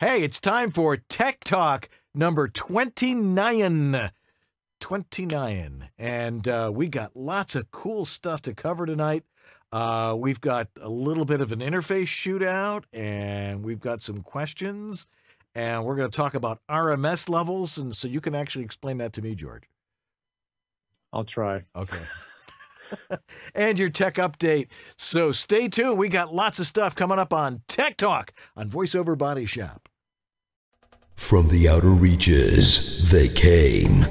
Hey, it's time for Tech Talk number 29. 29. And uh, we got lots of cool stuff to cover tonight. Uh, we've got a little bit of an interface shootout, and we've got some questions, and we're going to talk about RMS levels. And so you can actually explain that to me, George. I'll try. Okay. and your tech update. So stay tuned. We got lots of stuff coming up on Tech Talk on VoiceOver Body Shop. From the outer reaches, they came,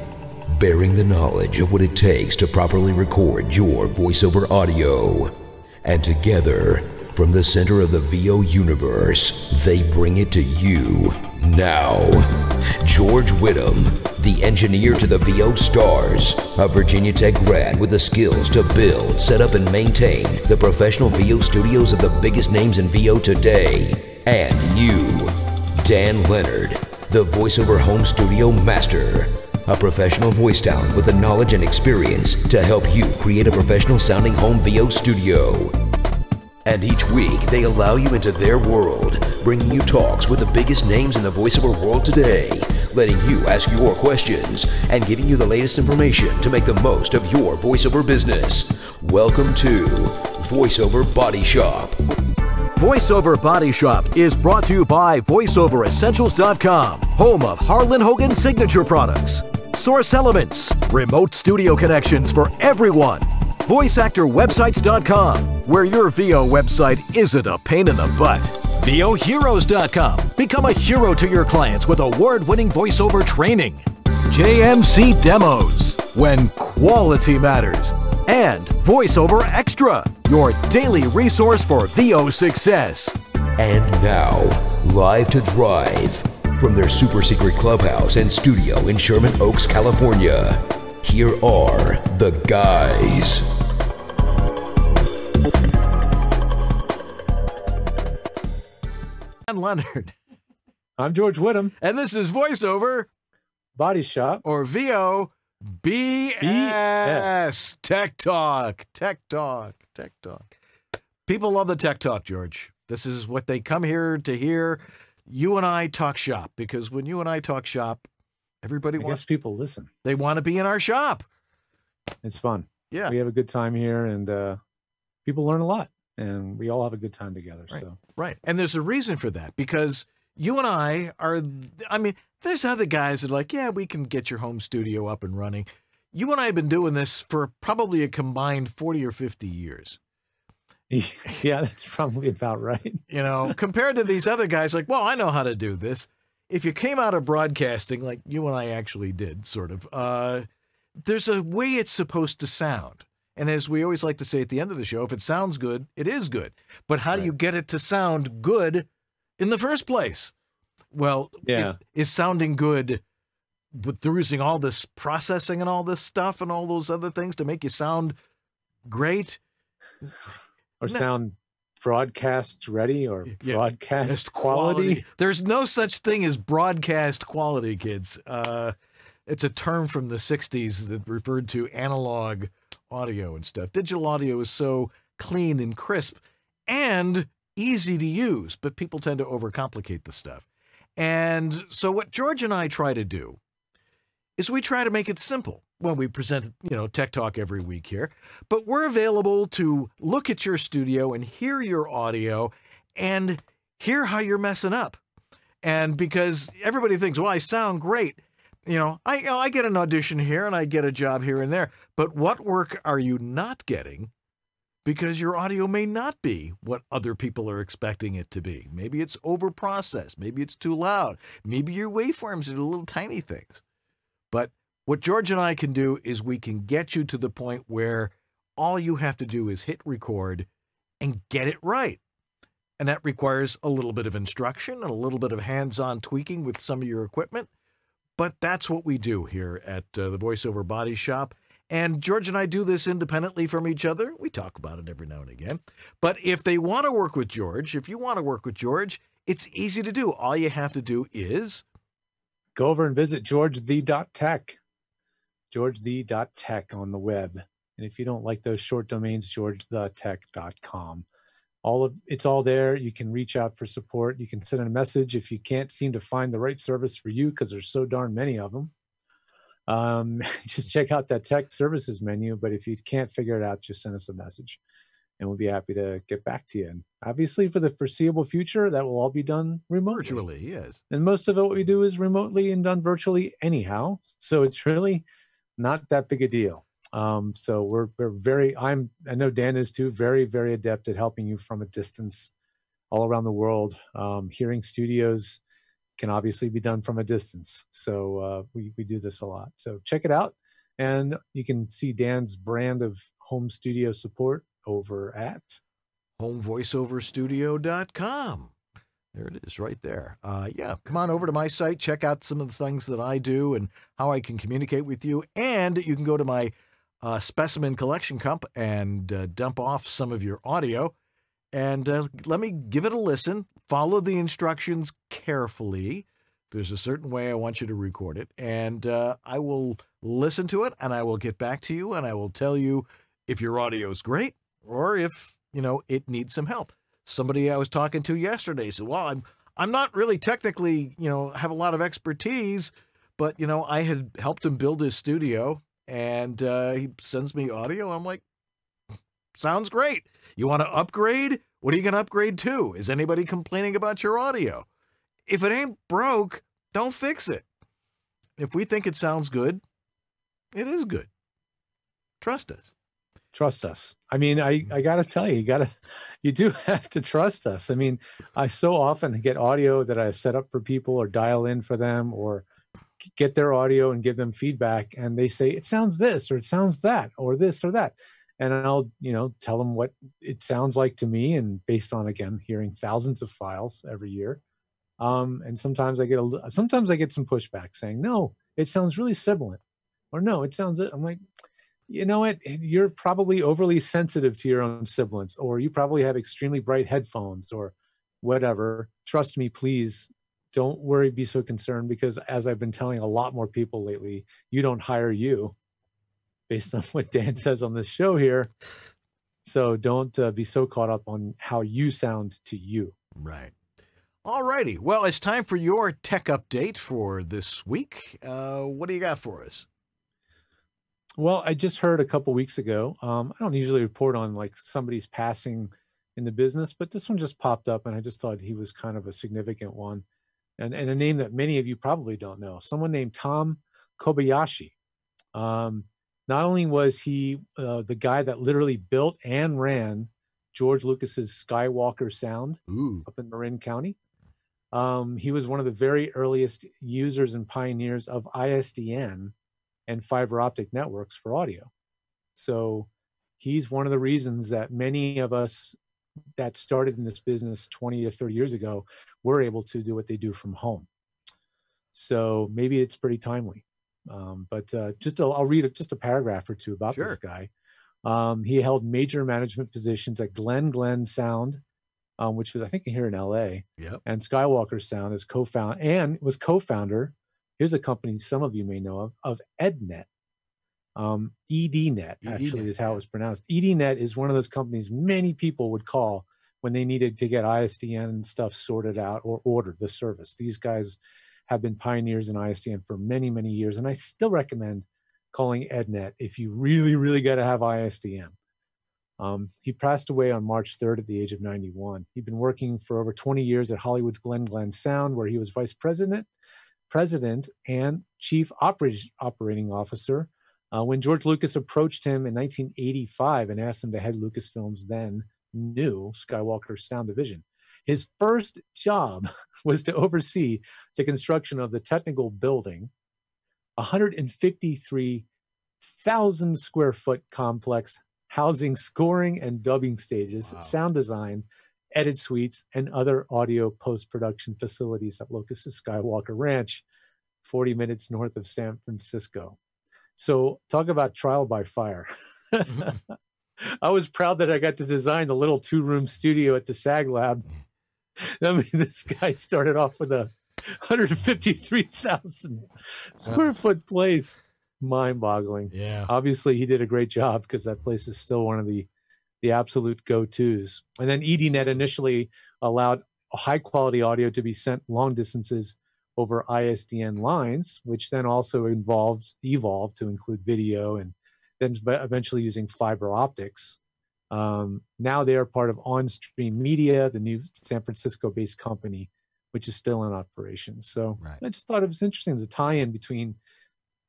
bearing the knowledge of what it takes to properly record your voiceover audio. And together, from the center of the VO universe, they bring it to you now. George Whittam, the engineer to the VO stars, a Virginia Tech grad with the skills to build, set up, and maintain the professional VO studios of the biggest names in VO today. And you, Dan Lenard, the voiceover home studio master. A professional voice talent with the knowledge and experience to help you create a professional sounding home VO studio. And each week, they allow you into their world, bringing you talks with the biggest names in the voiceover world today, letting you ask your questions, and giving you the latest information to make the most of your voiceover business. Welcome to VoiceOver Body Shop. VoiceOver Body Shop is brought to you by VoiceOverEssentials.com, home of Harlan Hogan signature products, Source Elements, remote studio connections for everyone, VoiceActorWebsites.com, where your VO website isn't a pain in the butt. VOHeroes.com. Become a hero to your clients with award winning voiceover training. JMC Demos, when quality matters. And VoiceOver Extra, your daily resource for VO success. And now, live to drive from their super secret clubhouse and studio in Sherman Oaks, California. Here are the guys. Dan Lenard. I'm George Whittam, And this is VoiceOver Body Shop. or VO BS. BS. Tech Talk. Tech Talk. Tech Talk. People love the Tech Talk, George. This is what they come here to hear. You and I talk shop because when you and I talk shop, everybody I wants guess people listen. they want to be in our shop. It's fun. Yeah. We have a good time here, and uh, people learn a lot, and we all have a good time together. Right. So Right. And there's a reason for that because you and I are, I mean, there's other guys that are like, yeah, we can get your home studio up and running. You and I have been doing this for probably a combined 40 or 50 years. yeah, that's probably about right. You know, compared to these other guys, like, well, I know how to do this. If you came out of broadcasting, like you and I actually did, sort of, uh, there's a way it's supposed to sound. And as we always like to say at the end of the show, if it sounds good, it is good. But how do you get it to sound good in the first place? Well, Yeah. is, is sounding good with using all this processing and all this stuff and all those other things to make you sound great? Or No. sound broadcast ready or Yeah, broadcast Best quality. There's no such thing as broadcast quality, kids. Uh, it's a term from the 60s that referred to analog audio and stuff. Digital audio is so clean and crisp and easy to use, but people tend to overcomplicate the stuff. And so what George and I try to do is we try to make it simple when we present, you know, Tech Talk every week here. But we're available to look at your studio and hear your audio and hear how you're messing up. And because everybody thinks, well, I sound great. You know, I, you know, I get an audition here and I get a job here and there. But what work are you not getting? Because your audio may not be what other people are expecting it to be. Maybe it's overprocessed. Maybe it's too loud. Maybe your waveforms are little tiny things. But what George and I can do is we can get you to the point where all you have to do is hit record and get it right. And that requires a little bit of instruction and a little bit of hands on tweaking with some of your equipment. But that's what we do here at uh, the VoiceOver Body Shop. And George and I do this independently from each other. We talk about it every now and again. But if they want to work with George, if you want to work with George, it's easy to do. All you have to do is Go over and visit georgethe.tech. Georgethe.tech on the web. And if you don't like those short domains, georgethetech.com. all of it's all there. You can reach out for support. You can send a message if you can't seem to find the right service for you because there's so darn many of them. Um, just check out that tech services menu. But if you can't figure it out, just send us a message and we'll be happy to get back to you. And obviously, for the foreseeable future, that will all be done remotely. Virtually, yes. And most of it, what we do is remotely and done virtually anyhow. So it's really not that big a deal. Um, so we're we're very. I'm. I know Dan is too. Very very adept at helping you from a distance, all around the world. Um, hearing studios can obviously be done from a distance. So uh, we we do this a lot. So check it out, and you can see Dan's brand of home studio support over at homevoiceoverstudio.com. There it is right there. Uh, yeah, come on over to my site, check out some of the things that I do and how I can communicate with you. And you can go to my uh, specimen collection cup and uh, dump off some of your audio. And uh, let me give it a listen. Follow the instructions carefully. There's a certain way I want you to record it. And uh, I will listen to it and I will get back to you and I will tell you if your audio is great or if, you know, it needs some help. Somebody I was talking to yesterday said, well, I'm, I'm not really technically, you know, have a lot of expertise, but, you know, I had helped him build his studio and uh, he sends me audio. I'm like, sounds great. You want to upgrade? What are you going to upgrade to? Is anybody complaining about your audio? If it ain't broke, don't fix it. If we think it sounds good, it is good. Trust us. Trust us. I mean, I, I got to tell you, you got to, you do have to trust us. I mean, I so often get audio that I set up for people or dial in for them or get their audio and give them feedback and they say it sounds this or it sounds that or this or that and i'll you know tell them what it sounds like to me and based on again hearing thousands of files every year um, and sometimes i get a sometimes i get some pushback saying no it sounds really sibilant or no it sounds i'm like you know what? You're probably overly sensitive to your own sibilance or you probably have extremely bright headphones or whatever. Trust me please don't worry, be so concerned because as I've been telling a lot more people lately, you don't hire you based on what Dan says on this show here. So don't uh, be so caught up on how you sound to you. Right. All righty. Well, it's time for your tech update for this week. Uh, what do you got for us? Well, I just heard a couple weeks ago. Um, I don't usually report on like somebody's passing in the business, but this one just popped up, and I just thought he was kind of a significant one and, and a name that many of you probably don't know, someone named Tom Kobayashi. Um, not only was he uh, the guy that literally built and ran George Lucas's Skywalker Sound Ooh. up in Marin County, um, he was one of the very earliest users and pioneers of ISDN and fiber optic networks for audio. So he's one of the reasons that many of us that started in this business 20 to 30 years ago were able to do what they do from home. So maybe it's pretty timely. Um, but uh, just i I'll read just a paragraph or two about sure. this guy. Um, he held major management positions at Glen Glen Sound, um, which was I think here in L.A. Yep. And Skywalker Sound is co-found and was co-founder. Here's a company some of you may know of of EdNet. Um, EDNet actually EDNet. is how it was pronounced. EDNet is one of those companies many people would call when they needed to get ISDN stuff sorted out or order the service. These guys have been pioneers in ISDN for many, many years, and I still recommend calling EdNet if you really, really got to have ISDN. Um, he passed away on March 3rd at the age of 91. He'd been working for over 20 years at Hollywood's Glen Glen Sound, where he was vice president, president, and chief operating officer uh, when George Lucas approached him in 1985 and asked him to head Lucasfilm's then new Skywalker Sound Division, his first job was to oversee the construction of the technical building, 153,000 square foot complex housing scoring and dubbing stages, wow. sound design, edit suites, and other audio post production facilities at Lucas's Skywalker Ranch, 40 minutes north of San Francisco. So talk about trial by fire. Mm-hmm. I was proud that I got to design the little two room studio at the SAG lab. I mean, this guy started off with a 153,000 square foot place. Mind boggling. Yeah. Obviously, he did a great job because that place is still one of the, the absolute go-tos. And then EDNet initially allowed high quality audio to be sent long distances over ISDN lines, which then also involved evolved to include video and then eventually using fiber optics. Um, now they are part of OnStream Media, the new San Francisco-based company, which is still in operation. So right. I just thought it was interesting the tie-in between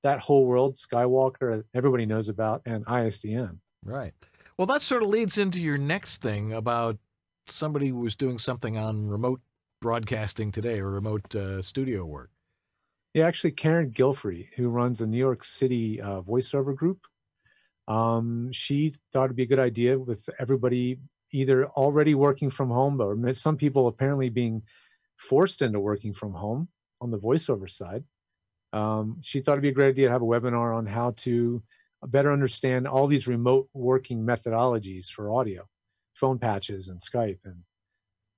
that whole world, Skywalker, everybody knows about, and ISDN. Right. Well, that sort of leads into your next thing about somebody who was doing something on remote broadcasting today or remote uh, studio work. Yeah, actually, Karen Gilfrey, who runs the New York City uh, voiceover group, um, she thought it'd be a good idea with everybody either already working from home or some people apparently being forced into working from home on the voiceover side. Um, she thought it'd be a great idea to have a webinar on how to better understand all these remote working methodologies for audio, phone patches and Skype and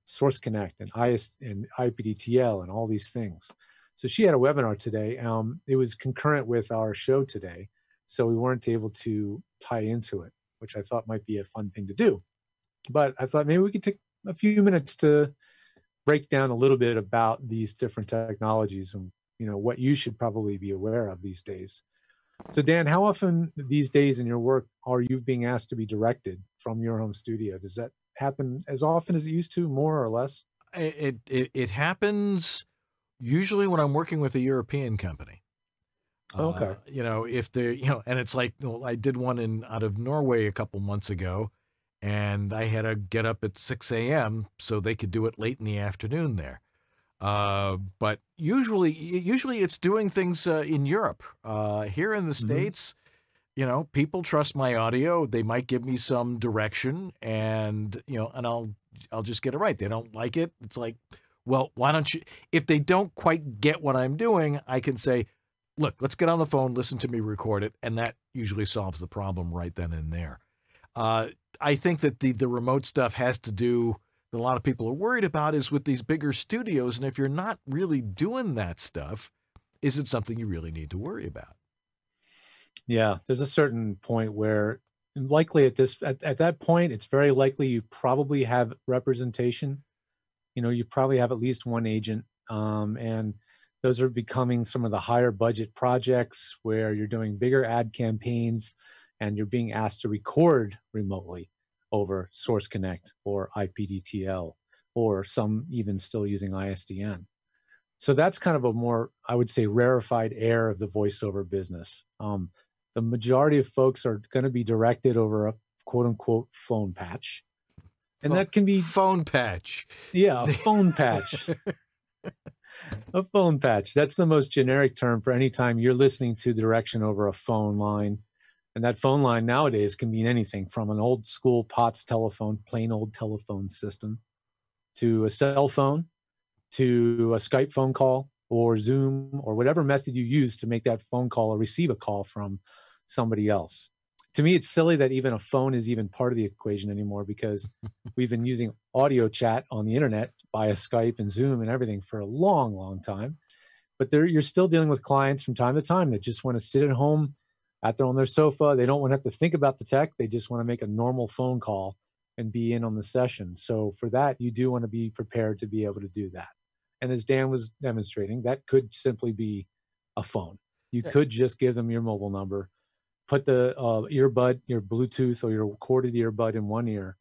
Source Connect and IS and IPDTL and all these things. So she had a webinar today. Um, it was concurrent with our show today, so we weren't able to tie into it, which I thought might be a fun thing to do. But I thought maybe we could take a few minutes to break down a little bit about these different technologies and you know what you should probably be aware of these days. So Dan, how often these days in your work are you being asked to be directed from your home studio? Does that happen as often as it used to, more or less? It it, it happens usually when I'm working with a European company. Okay. Uh, you know, if they, you know, and it's like well, I did one in out of Norway a couple months ago, and I had to get up at 6 a.m. so they could do it late in the afternoon there. Uh, but usually, usually it's doing things uh, in Europe. Uh, here in the mm-hmm. states, you know, people trust my audio. They might give me some direction, and you know, and I'll I'll just get it right. They don't like it. It's like, well, why don't you? If they don't quite get what I'm doing, I can say, look, let's get on the phone, listen to me record it, and that usually solves the problem right then and there. Uh, I think that the the remote stuff has to do that a lot of people are worried about is with these bigger studios, and if you're not really doing that stuff, is it something you really need to worry about? Yeah, there's a certain point where likely at this at, at that point it's very likely you probably have representation you know you probably have at least one agent um, and those are becoming some of the higher budget projects where you're doing bigger ad campaigns and you're being asked to record remotely over Source Connect or IPDTL or some even still using ISDN. So that's kind of a more, I would say, rarefied air of the voiceover business. Um, the majority of folks are going to be directed over a quote unquote phone patch. And that can be phone patch. Yeah, a phone patch. a phone patch. That's the most generic term for any time you're listening to direction over a phone line and that phone line nowadays can mean anything from an old school POTS telephone, plain old telephone system, to a cell phone, to a Skype phone call, or Zoom, or whatever method you use to make that phone call or receive a call from somebody else. To me, it's silly that even a phone is even part of the equation anymore because we've been using audio chat on the internet via Skype and Zoom and everything for a long, long time. But you're still dealing with clients from time to time that just want to sit at home out there on their sofa. They don't want to have to think about the tech. They just want to make a normal phone call and be in on the session. So for that, you do want to be prepared to be able to do that. And as Dan was demonstrating, that could simply be a phone. You yeah. could just give them your mobile number, put the uh, earbud, your Bluetooth or your corded earbud in one ear,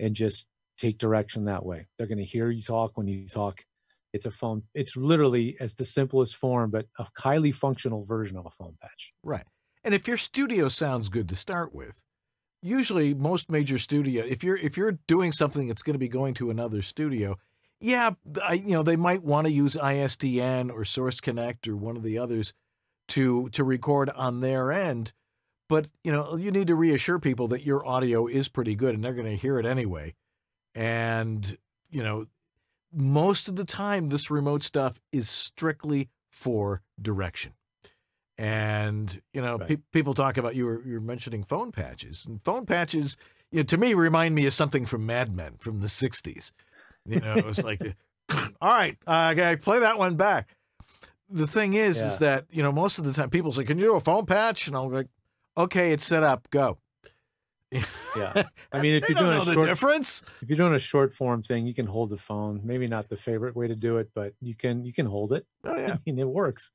and just take direction that way. They're going to hear you talk when you talk. It's a phone. It's literally as the simplest form, but a highly functional version of a phone patch. Right. And if your studio sounds good to start with, usually most major studio, if you're if you're doing something that's going to be going to another studio, yeah, I, you know they might want to use ISDN or Source Connect or one of the others to to record on their end. But you know you need to reassure people that your audio is pretty good and they're going to hear it anyway. And you know most of the time this remote stuff is strictly for direction. And you know, right. pe people talk about you were you were mentioning phone patches, and phone patches, you know, to me remind me of something from Mad Men from the '60s. You know, it was like, all right, uh, okay, play that one back. The thing is, yeah. is that you know, most of the time people say, "Can you do a phone patch?" And I'll be like, "Okay, it's set up, go." Yeah. I mean, if you're doing a the short difference. if you're doing a short form thing, you can hold the phone. Maybe not the favorite way to do it, but you can you can hold it. Oh yeah. I mean, it works.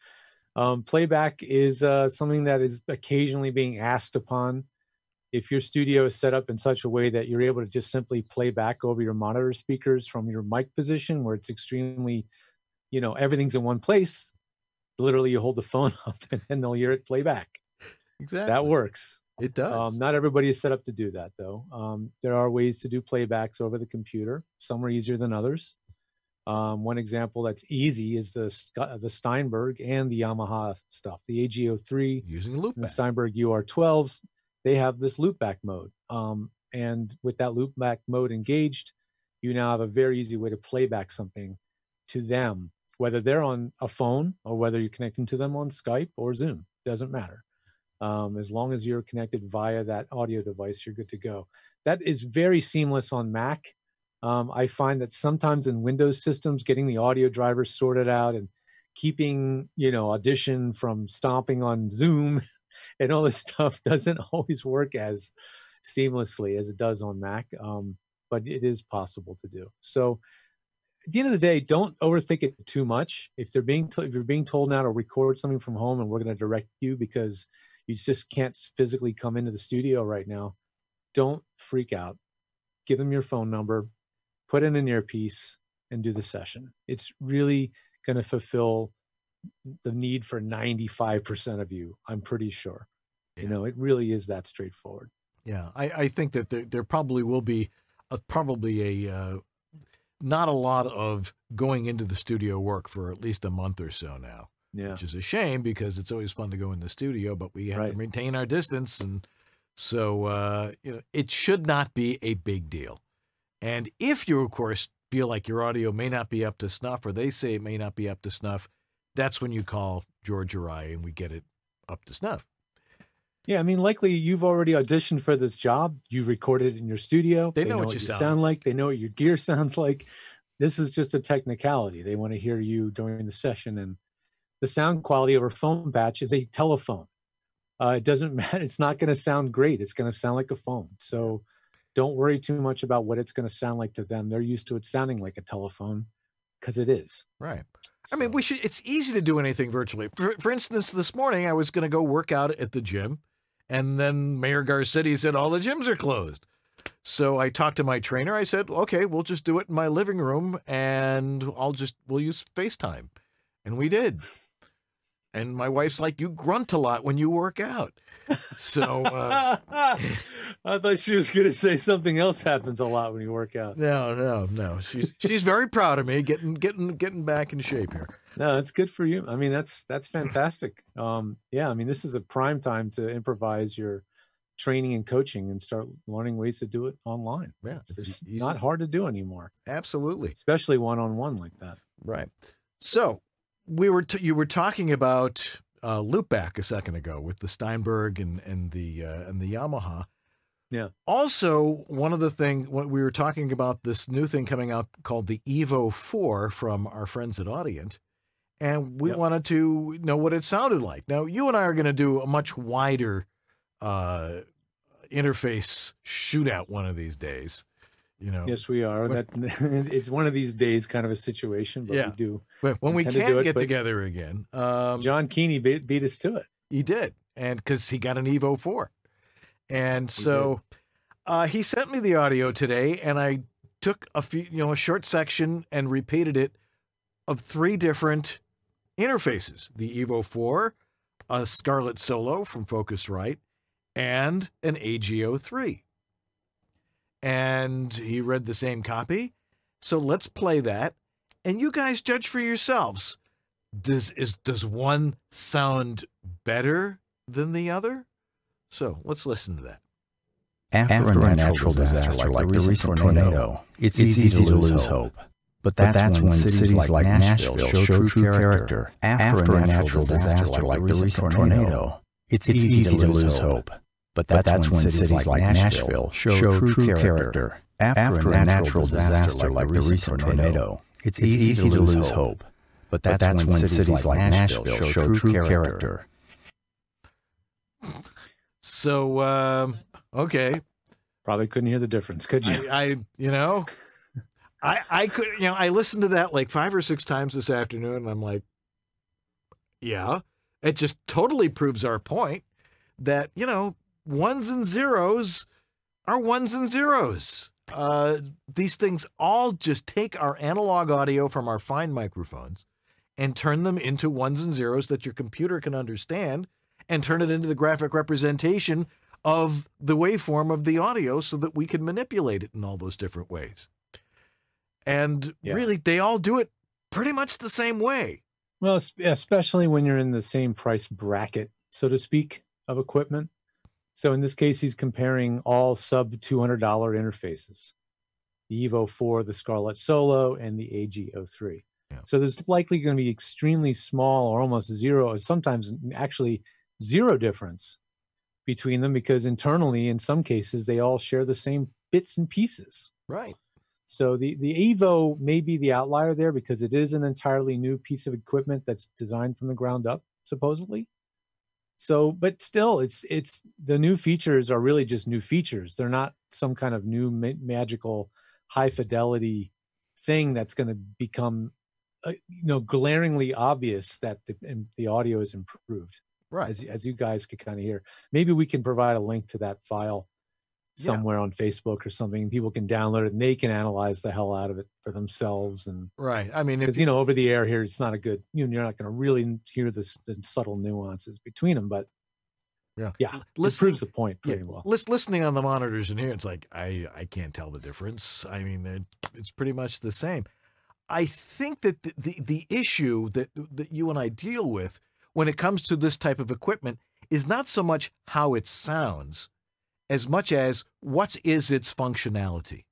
Um, playback is uh, something that is occasionally being asked upon. If your studio is set up in such a way that you're able to just simply play back over your monitor speakers from your mic position, where it's extremely, you know, everything's in one place, literally you hold the phone up and then they'll hear it play back. Exactly. That works. It does. Um, not everybody is set up to do that, though. Um, there are ways to do playbacks over the computer. Some are easier than others. Um, one example that's easy is the the Steinberg and the Yamaha stuff. The AG03 Using a loop the. Steinberg UR12s, they have this loopback mode. Um, and with that loopback mode engaged, you now have a very easy way to play back something to them, whether they're on a phone or whether you're connecting to them on Skype or Zoom. Doesn't matter. Um, as long as you're connected via that audio device, you're good to go. That is very seamless on Mac. Um, I find that sometimes in Windows systems, getting the audio drivers sorted out and keeping, you know, Audition from stomping on Zoom and all this stuff doesn't always work as seamlessly as it does on Mac. Um, but it is possible to do. So at the end of the day, don't overthink it too much. If they're being if you're being told now to record something from home and we're going to direct you because you just can't physically come into the studio right now, don't freak out. Give them your phone number, put in an earpiece, and do the session. It's really going to fulfill the need for 95% of you. I'm pretty sure. You know, it really is that straightforward. Yeah, I, I think that there, there probably will be a, probably a uh, not a lot of going into the studio work for at least a month or so now, Yeah. which is a shame because it's always fun to go in the studio, but we have to Right. maintain our distance, and so uh, you know it should not be a big deal. And if you, of course, feel like your audio may not be up to snuff, or they say it may not be up to snuff, that's when you call George or I, and we get it up to snuff. Yeah, I mean, likely you've already auditioned for this job. You recorded it in your studio. They know what you sound sound like. They know what your gear sounds like. This is just a technicality. They want to hear you during the session, and the sound quality of a phone patch is a telephone. Uh, it doesn't matter. It's not going to sound great. It's going to sound like a phone. So don't worry too much about what it's going to sound like to them. They're used to it sounding like a telephone because it is. Right. I mean, we should. It's easy to do anything virtually. For, for instance, this morning I was going to go work out at the gym, and then Mayor Garcetti said all the gyms are closed. So I talked to my trainer. I said, "Okay, we'll just do it in my living room, and I'll just we'll use FaceTime," and we did. And my wife's like, "You grunt a lot when you work out." So uh, I thought she was going to say something else happens a lot when you work out. no, no, no. She's she's very proud of me getting getting getting back in shape here. No, that's good for you. I mean, that's that's fantastic. Um, yeah, I mean, this is a prime time to improvise your training and coaching and start learning ways to do it online. Yeah, It's it's not hard to do anymore, Absolutely. especially one on one like that. Right. So we were t- you were talking about uh, loopback a second ago with the Steinberg and and the uh, and the Yamaha. Yeah. Also, one of the things when we were talking about this new thing coming out called the Evo Four from our friends at Audient, and we Yep. wanted to know what it sounded like. Now, you and I are going to do a much wider uh, interface shootout one of these days. You know, Yes, we are. That it's one of these days, kind of a situation, but Yeah. we do. when when we to can it, get but- together again. Um, John Keeney beat, beat us to it. He did, and because he got an Evo four, and He so uh, he sent me the audio today, and I took a few, you know, a short section and repeated it of three different interfaces: the Evo four, a Scarlett Solo from Focusrite, and an AGO three. And he read the same copy, so let's play that, and you guys judge for yourselves does is does one sound better than the other? So let's listen to that. After, a natural disaster, like the recent tornado, it's, easy, to lose hope. But that's, when cities like Nashville show true character. After a natural disaster like the recent tornado, it's easy to lose hope. But that's, when cities like Nashville show true character. After a natural disaster like the recent tornado, it's easy to lose hope. But that's, when cities like Nashville show true character. So um, okay, Probably couldn't hear the difference, could you? I, I you know, I I could you know I listened to that like five or six times this afternoon, and I'm like, yeah, it just totally proves our point that you know ones and zeros are ones and zeros. Uh, these things all just take our analog audio from our fine microphones and turn them into ones and zeros that your computer can understand and turn it into the graphic representation of the waveform of the audio so that we can manipulate it in all those different ways. And Yeah. really, they all do it pretty much the same way. Well, especially when you're in the same price bracket, so to speak, of equipment. So in this case, he's comparing all sub $200 interfaces the Evo 4, the Scarlett Solo, and the AG03. Yeah. So there's likely going to be extremely small or almost zero, or sometimes actually zero difference between them because internally, in some cases, they all share the same bits and pieces. Right. So the the Evo may be the outlier there because it is an entirely new piece of equipment that's designed from the ground up, supposedly. So, but still, it's it's the new features are really just new features. They're not some kind of new ma- magical high fidelity thing that's going to become, uh, you know, glaringly obvious that the the audio is improved Right. as as you guys could kind of hear. Maybe we can provide a link to that file Yeah. somewhere on Facebook or something. People can download it and they can analyze the hell out of it for themselves. And Right. I mean, if because you know, over the air here, it's not a good. You know, you're not going to really hear this the subtle nuances between them. But Yeah. yeah, it proves the point yeah, pretty well. lis- listening on the monitors in here, it's like I I can't tell the difference. I mean, it's pretty much the same. I think that the, the the issue that that you and I deal with when it comes to this type of equipment is not so much how it sounds, as much as what is its functionality.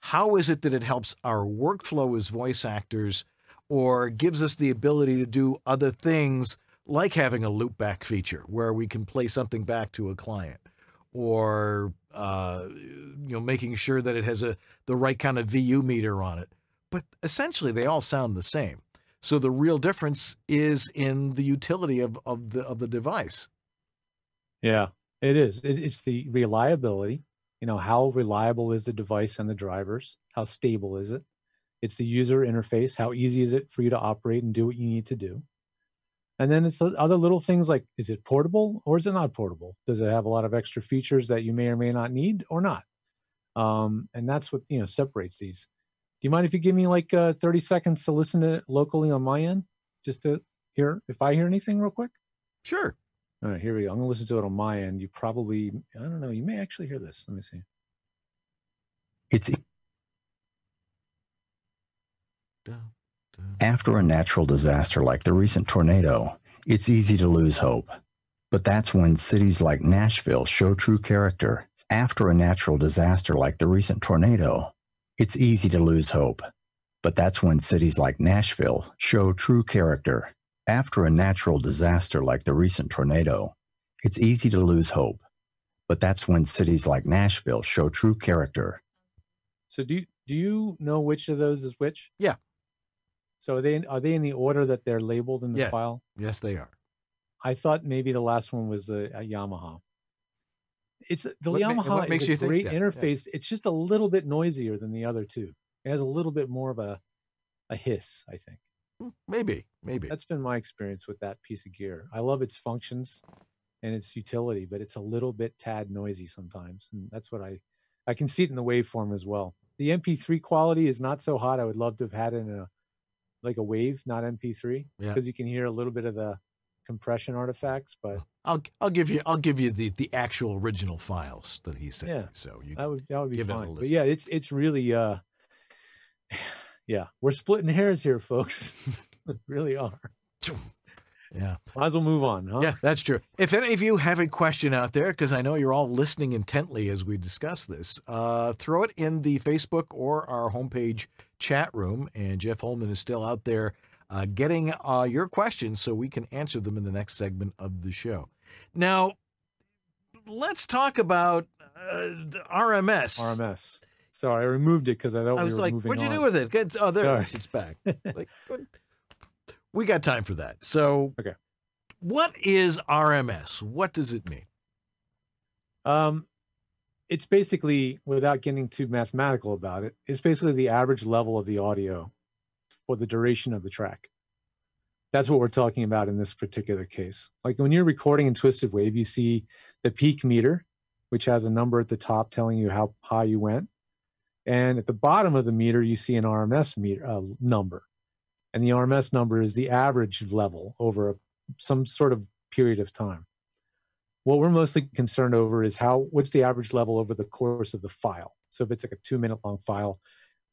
How is it that it helps our workflow as voice actors, or gives us the ability to do other things like having a loopback feature where we can play something back to a client or uh, you know making sure that it has a the right kind of VU meter on it. But essentially, they all sound the same. So the real difference is in the utility of, of the of the device. Yeah, it is. It, it's the reliability. You know, how reliable is the device and the drivers? How stable is it? It's the user interface. How easy is it for you to operate and do what you need to do? And then it's other little things like is it portable or is it not portable? Does it have a lot of extra features that you may or may not need or not? Um, and that's what you know separates these. Do you mind if you give me like uh, 30 seconds to listen to it locally on my end, just to hear if I hear anything real quick? Sure. All right, here we go. I'm gonna listen to it on my end. You probably, I don't know, you may actually hear this. Let me see. It's after a natural disaster like the recent tornado, it's easy to lose hope. But that's when cities like Nashville show true character. After a natural disaster like the recent tornado, it's easy to lose hope. But that's when cities like Nashville show true character. After a natural disaster like the recent tornado, it's easy to lose hope. But that's when cities like Nashville show true character. So do you, do you know which of those is which? Yeah. So are they in, are they in the order that they're labeled in the Yes. file? Yes, they are. I thought maybe the last one was the uh, Yamaha. It's the What Yamaha what makes is a you think great that? Yeah. interface. It's just a little bit noisier than the other two. It has a little bit more of a a hiss, I think. Hmm, Maybe. Maybe. That's been my experience with that piece of gear. I love its functions and its utility, but it's a little bit tad noisy sometimes. And that's what I I can see it in the waveform as well. The MP3 quality is not so hot. I would love to have had it in a like a wave, not MP3, Yeah. because you can hear a little bit of the compression artifacts, but I'll I'll give you I'll give you the the actual original files that he sent. Yeah. So you that would that would be Give it a fine. But yeah, it's it's really uh yeah, we're splitting hairs here, folks. really are. yeah. Might as well move on, huh? Yeah, that's true. If any of you have a question out there, because I know you're all listening intently as we discuss this, uh, throw it in the Facebook or our homepage chat room. And Jeff Holman is still out there uh, getting uh, your questions so we can answer them in the next segment of the show. Now, let's talk about uh, RMS. RMS. Sorry, I removed it because I thought I we was were like, what'd you on. do with it? Good. Oh, there it Sorry. It's back. like, good. we got time for that. So, Okay. what is RMS? What does it mean? Um, it's basically, without getting too mathematical about it, it's basically the average level of the audio for the duration of the track. That's what we're talking about in this particular case. Like when you're recording in Twisted Wave, you see the peak meter, which has a number at the top telling you how high you went. And at the bottom of the meter, you see an RMS meter uh, number. And the RMS number is the average level over a, some sort of period of time. What we're mostly concerned over is how what's the average level over the course of the file. So if it's like a two minute long file,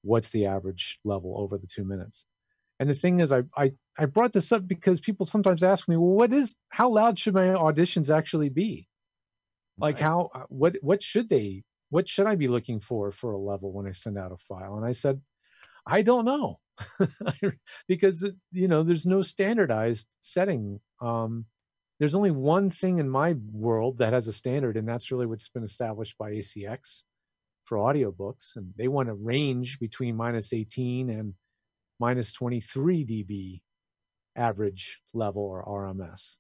what's the average level over the two minutes? And the thing is, I, I, I brought this up because people sometimes ask me, well, what is, how loud should my auditions actually be? Like right. how, uh, what, what should they, what should I be looking for for a level when I send out a file? And I said, I don't know because, you know, there's no standardized setting. Um, there's only one thing in my world that has a standard, and that's really what's been established by ACX for audiobooks. And they want a range between minus 18 and minus 23 dB average level or RMS.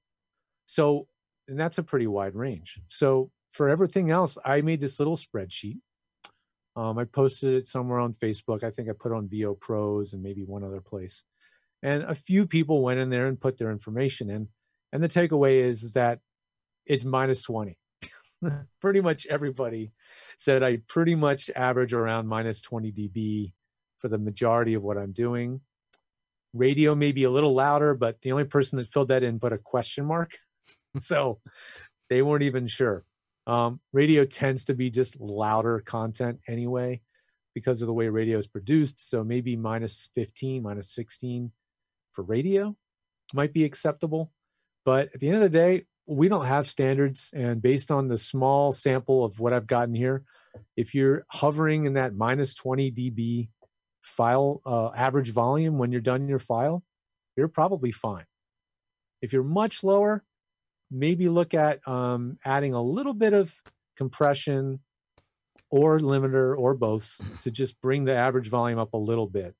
So, and that's a pretty wide range. So for everything else, I made this little spreadsheet. Um, I posted it somewhere on Facebook. I think I put on VO Pros and maybe one other place. And a few people went in there and put their information in. And the takeaway is that it's minus 20. pretty much everybody said I pretty much average around minus 20 dB for the majority of what I'm doing. Radio may be a little louder, but the only person that filled that in put a question mark. so they weren't even sure. Um, radio tends to be just louder content anyway because of the way radio is produced. So maybe minus 15, minus 16 for radio might be acceptable. But at the end of the day, we don't have standards. And based on the small sample of what I've gotten here, if you're hovering in that minus 20 dB file uh, average volume when you're done your file, you're probably fine. If you're much lower, maybe look at um, adding a little bit of compression or limiter or both to just bring the average volume up a little bit.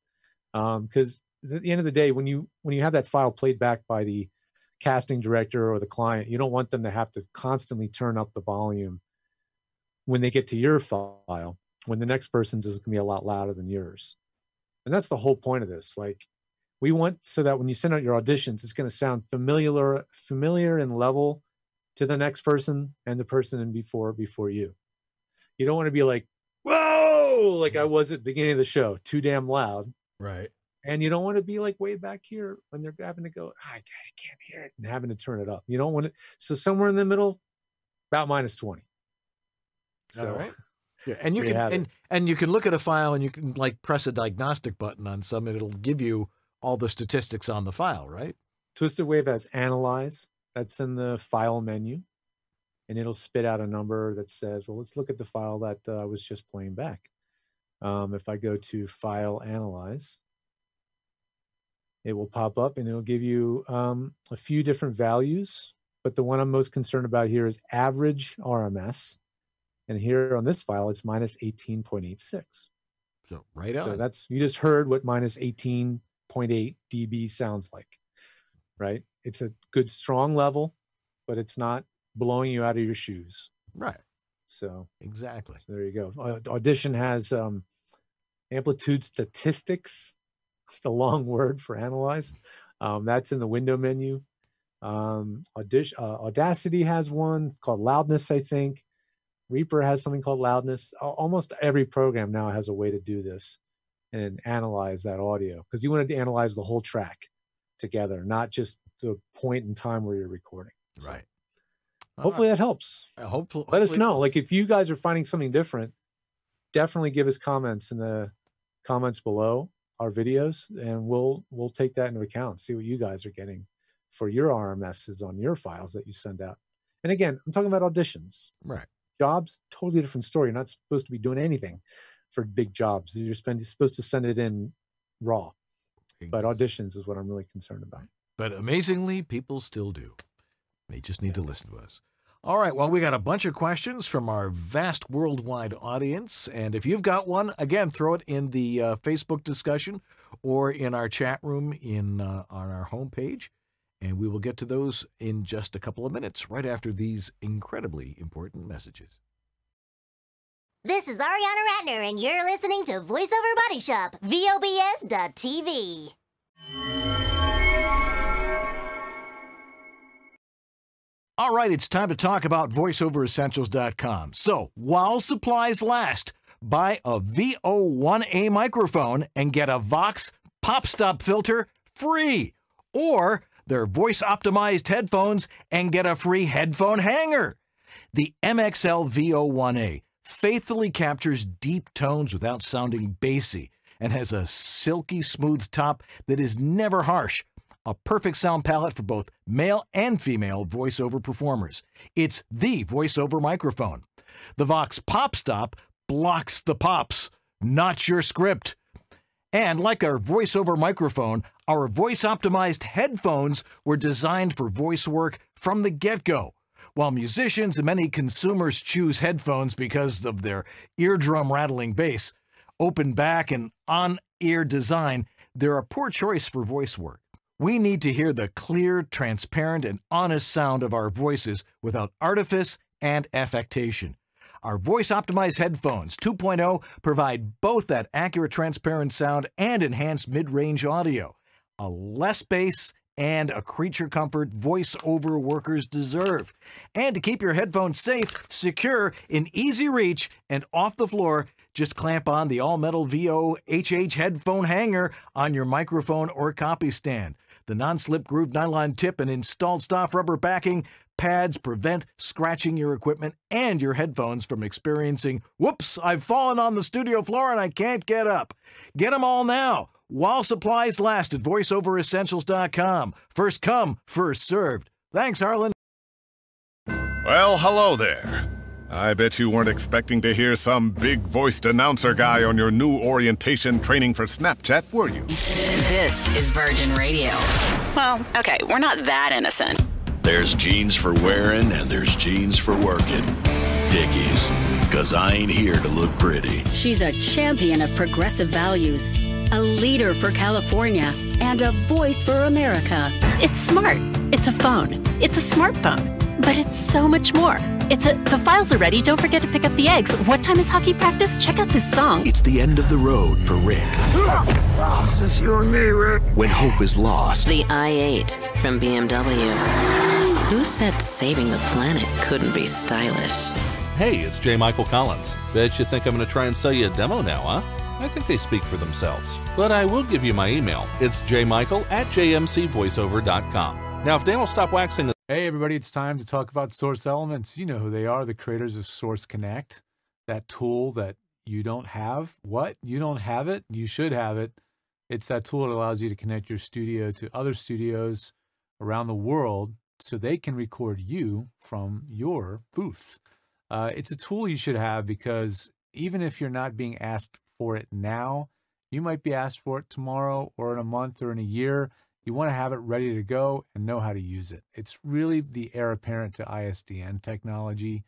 Because um, at the end of the day, when you when you have that file played back by the casting director or the client, you don't want them to have to constantly turn up the volume when they get to your file. When the next person's is going to be a lot louder than yours, and that's the whole point of this. Like we want so that when you send out your auditions, it's going to sound familiar, familiar and level to the next person and the person in before before you. You don't want to be like, whoa, like I was at the beginning of the show, too damn loud. Right. And you don't want to be like way back here when they're having to go, ah, I can't hear it, and having to turn it up. You don't want to. So somewhere in the middle, about minus twenty. So. All right. Yeah, and you can and, and you can look at a file and you can like press a diagnostic button on some and it'll give you all the statistics on the file, right? Twisted Wave has analyze. That's in the file menu. And it'll spit out a number that says, well, let's look at the file that uh, I was just playing back. Um, if I go to File Analyze, it will pop up and it'll give you um, a few different values. But the one I'm most concerned about here is average RMS. And here on this file, it's minus 18.86. So right on. So that's, you just heard what minus 18 0.8 dB sounds like, right? It's a good strong level, but it's not blowing you out of your shoes. Right. So exactly. So there you go. Audition has um, amplitude statistics, the long word for analyze. Um, that's in the window menu. Um, Audition, uh, Audacity has one called loudness, I think. Reaper has something called loudness. Almost every program now has a way to do this and analyze that audio because you wanted to analyze the whole track together, not just the point in time where you're recording. So right. Hopefully that helps. Uh, hopefully, let us know. Like if you guys are finding something different, definitely give us comments in the comments below our videos, and we'll we'll take that into account. See what you guys are getting for your RMSs on your files that you send out. And again, I'm talking about auditions. Right. Jobs, totally different story. You're not supposed to be doing anything for big jobs. You're, spend, you're supposed to send it in raw, but auditions is what I'm really concerned about. But amazingly, people still do. They just need to listen to us. All right, well, we got a bunch of questions from our vast worldwide audience. And if you've got one, again, throw it in the uh, Facebook discussion or in our chat room in uh, on our homepage. And we will get to those in just a couple of minutes, right after these incredibly important messages. This is Ariana Ratner, and you're listening to VoiceOver Body Shop, VOBS.TV. All right, it's time to talk about voiceoveressentials.com. So, while supplies last, buy a VO1A microphone and get a Vox pop stop filter free. Or their voice optimized headphones and get a free headphone hanger. The MXL VO1A faithfully captures deep tones without sounding bassy and has a silky smooth top that is never harsh a perfect sound palette for both male and female voiceover performers. It's the voiceover microphone. The Vox Pop Stop blocks the pops, not your script. And like our voiceover microphone, our voice optimized headphones were designed for voice work from the get go. While musicians and many consumers choose headphones because of their eardrum rattling bass, open back, and on ear design, they're a poor choice for voice work. We need to hear the clear, transparent, and honest sound of our voices without artifice and affectation. Our voice optimized headphones 2.0 provide both that accurate, transparent sound and enhanced mid range audio. A less bass and a creature comfort voiceover workers deserve. And to keep your headphones safe, secure, in easy reach, and off the floor, just clamp on the all metal VO HH headphone hanger on your microphone or copy stand. The non-slip groove nylon tip and installed soft rubber backing pads prevent scratching your equipment and your headphones from experiencing, whoops, I've fallen on the studio floor and I can't get up. Get them all now while supplies last at voiceoveressentials.com. First come, first served. Thanks, Harlan. Well, hello there. I bet you weren't expecting to hear some big voiced announcer guy on your new orientation training for Snapchat, were you? This is Virgin Radio. Well, okay, we're not that innocent. There's jeans for wearing and there's jeans for working. Dickies, because I ain't here to look pretty. She's a champion of progressive values, a leader for California, and a voice for America. It's smart. It's a phone. It's a smartphone. But it's so much more. It's a the files are ready. Don't forget to pick up the eggs. What time is hockey practice? Check out this song. It's the end of the road for Rick. It's just you and me, Rick. When hope is lost. The i8 from BMW. Who said saving the planet couldn't be stylish? Hey, it's J. Michael Collins. Bet you think I'm going to try and sell you a demo now, huh? I think they speak for themselves. But I will give you my email. It's jmichael at jmcvoiceover.com. Now, if Dan will stop waxing Hey, everybody, it's time to talk about Source Elements. You know who they are, the creators of Source Connect, that tool that you don't have. What? You don't have it? You should have it. It's that tool that allows you to connect your studio to other studios around the world so they can record you from your booth. Uh, it's a tool you should have because even if you're not being asked for it now, you might be asked for it tomorrow or in a month or in a year. You want to have it ready to go and know how to use it. It's really the heir apparent to ISDN technology,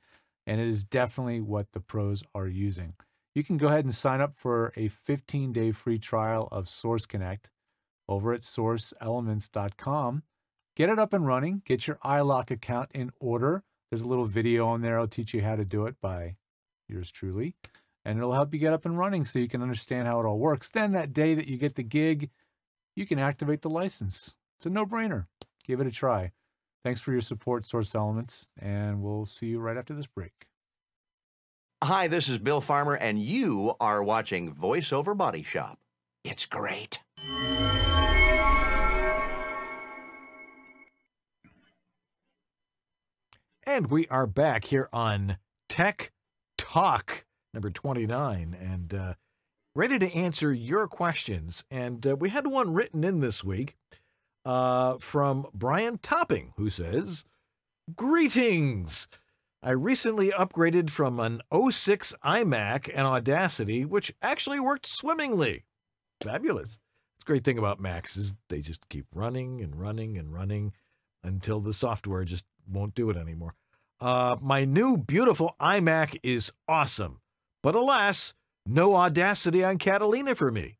and it is definitely what the pros are using. You can go ahead and sign up for a 15 day free trial of Source Connect over at sourceelements.com. Get it up and running, get your iLok account in order. There's a little video on there. I'll teach you how to do it by yours truly, and it'll help you get up and running so you can understand how it all works. Then, that day that you get the gig, you can activate the license. It's a no brainer. Give it a try. Thanks for your support, Source Elements, and we'll see you right after this break. Hi, this is Bill Farmer, and you are watching VoiceOver Body Shop. It's great. And we are back here on Tech Talk number 29. And uh, ready to answer your questions. And uh, we had one written in this week uh, from Brian Topping, who says, Greetings! I recently upgraded from an 06 iMac and Audacity, which actually worked swimmingly. Fabulous. It's a great thing about Macs is they just keep running and running and running until the software just won't do it anymore. Uh, my new beautiful iMac is awesome, but alas, no Audacity on Catalina for me.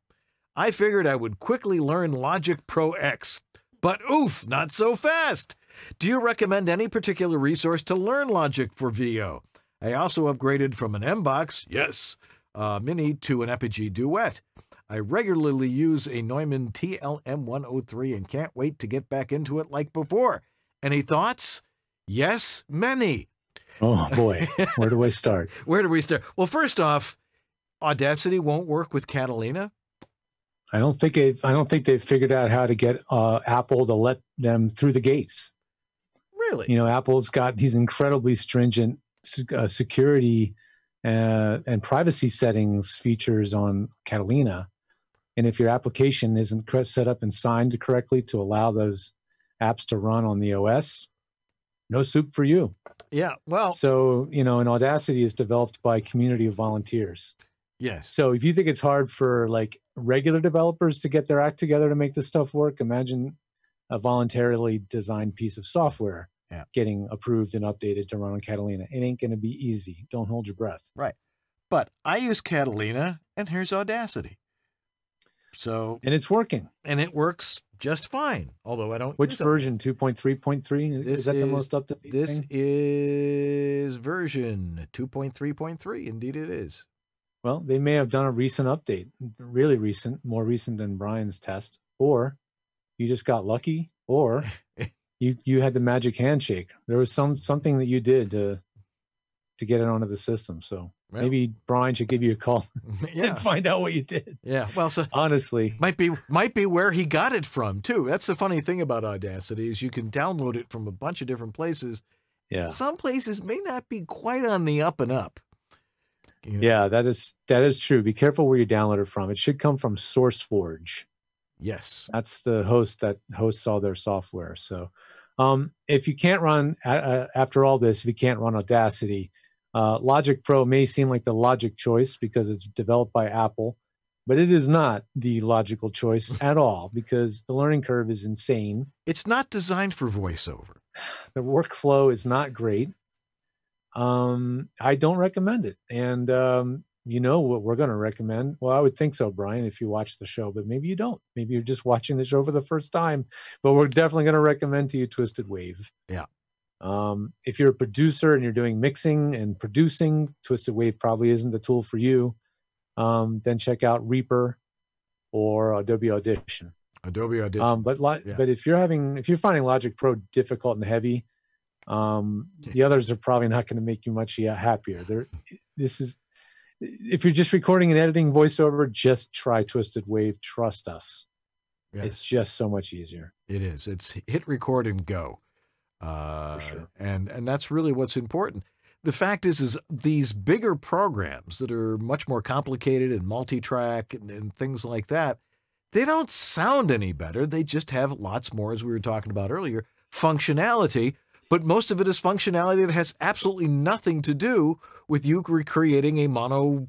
I figured I would quickly learn Logic Pro X, but oof, not so fast. Do you recommend any particular resource to learn Logic for VO? I also upgraded from an M-Box, yes, uh, Mini to an Apogee Duet. I regularly use a Neumann TLM103 and can't wait to get back into it like before. Any thoughts? Yes, many. Oh boy, where do I start? Where do we start? Well, first off, Audacity won't work with Catalina. I don't think they've. I don't think they've figured out how to get uh, Apple to let them through the gates. Really? You know, Apple's got these incredibly stringent uh, security uh, and privacy settings features on Catalina, and if your application isn't set up and signed correctly to allow those apps to run on the OS, no soup for you. Yeah. Well, so you know, and Audacity is developed by a community of volunteers. Yes. So if you think it's hard for like regular developers to get their act together to make this stuff work, imagine a voluntarily designed piece of software yeah. getting approved and updated to run on Catalina. It ain't going to be easy. Don't hold your breath. Right. But I use Catalina and here's Audacity. So and it's working. And it works just fine. Although I don't Which version? 2.3.3? Is that the most up to date? This thing? is version 2.3.3. Indeed it is. Well, they may have done a recent update, really recent, more recent than Brian's test, or you just got lucky, or you you had the magic handshake. There was some something that you did to to get it onto the system. So well, maybe Brian should give you a call yeah. and find out what you did. Yeah. Well, so honestly, might be might be where he got it from too. That's the funny thing about Audacity is you can download it from a bunch of different places. Yeah. Some places may not be quite on the up and up. You know? Yeah, that is that is true. Be careful where you download it from. It should come from SourceForge. Yes, that's the host that hosts all their software. So, um, if you can't run uh, after all this, if you can't run Audacity, uh, Logic Pro may seem like the logic choice because it's developed by Apple, but it is not the logical choice at all because the learning curve is insane. It's not designed for voiceover. The workflow is not great um, I don't recommend it. And um, you know what we're going to recommend? Well, I would think so, Brian, if you watch the show, but maybe you don't. Maybe you're just watching the show for the first time. But we're definitely going to recommend to you Twisted Wave. Yeah. Um, if you're a producer and you're doing mixing and producing, Twisted Wave probably isn't the tool for you. Um, then check out Reaper or Adobe Audition. Adobe Audition. Um, but yeah. but if you're having if you're finding Logic Pro difficult and heavy, um, the others are probably not going to make you much happier. There, this is if you're just recording and editing voiceover, just try Twisted Wave. Trust us. Yes. It's just so much easier. It is. It's hit record and go. Uh, sure. And and that's really what's important. The fact is, is these bigger programs that are much more complicated and multi-track and, and things like that, they don't sound any better. They just have lots more, as we were talking about earlier, functionality but most of it is functionality that has absolutely nothing to do with you recreating a mono,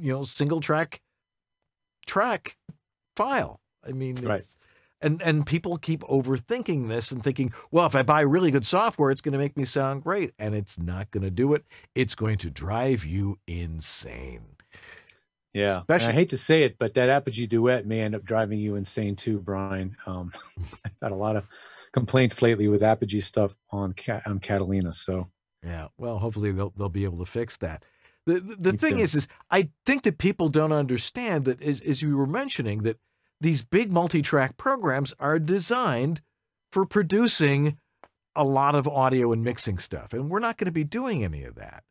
you know, single track track file. I mean, right. And and people keep overthinking this and thinking, well, if I buy really good software, it's going to make me sound great, and it's not going to do it. It's going to drive you insane. Yeah, I hate to say it, but that Apogee Duet may end up driving you insane too, Brian. Um, I've got a lot of complaints lately with Apogee stuff on on Catalina. So yeah, well, hopefully they'll they'll be able to fix that. The the, the thing too. is, is I think that people don't understand that as as you were mentioning that these big multi-track programs are designed for producing a lot of audio and mixing stuff, and we're not going to be doing any of that.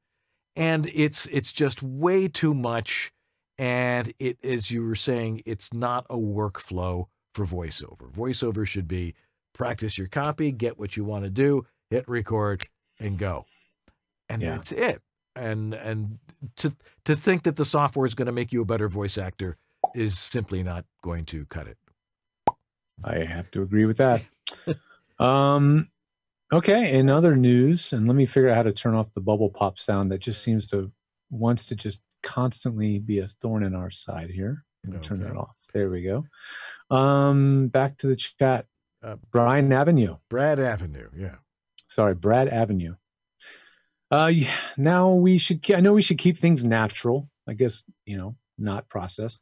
And it's it's just way too much. And it, as you were saying, it's not a workflow for voiceover. Voiceover should be practice your copy, get what you want to do, hit record, and go. And yeah. that's it. And and to to think that the software is going to make you a better voice actor is simply not going to cut it. I have to agree with that. um, okay. In other news, and let me figure out how to turn off the bubble pop sound that just seems to wants to just constantly be a thorn in our side here. Okay. Turn that off. There we go. Um, back to the chat uh, Brian Avenue. Brad Avenue, yeah. Sorry, Brad Avenue. Uh, now we should. I know we should keep things natural. I guess you know, not processed.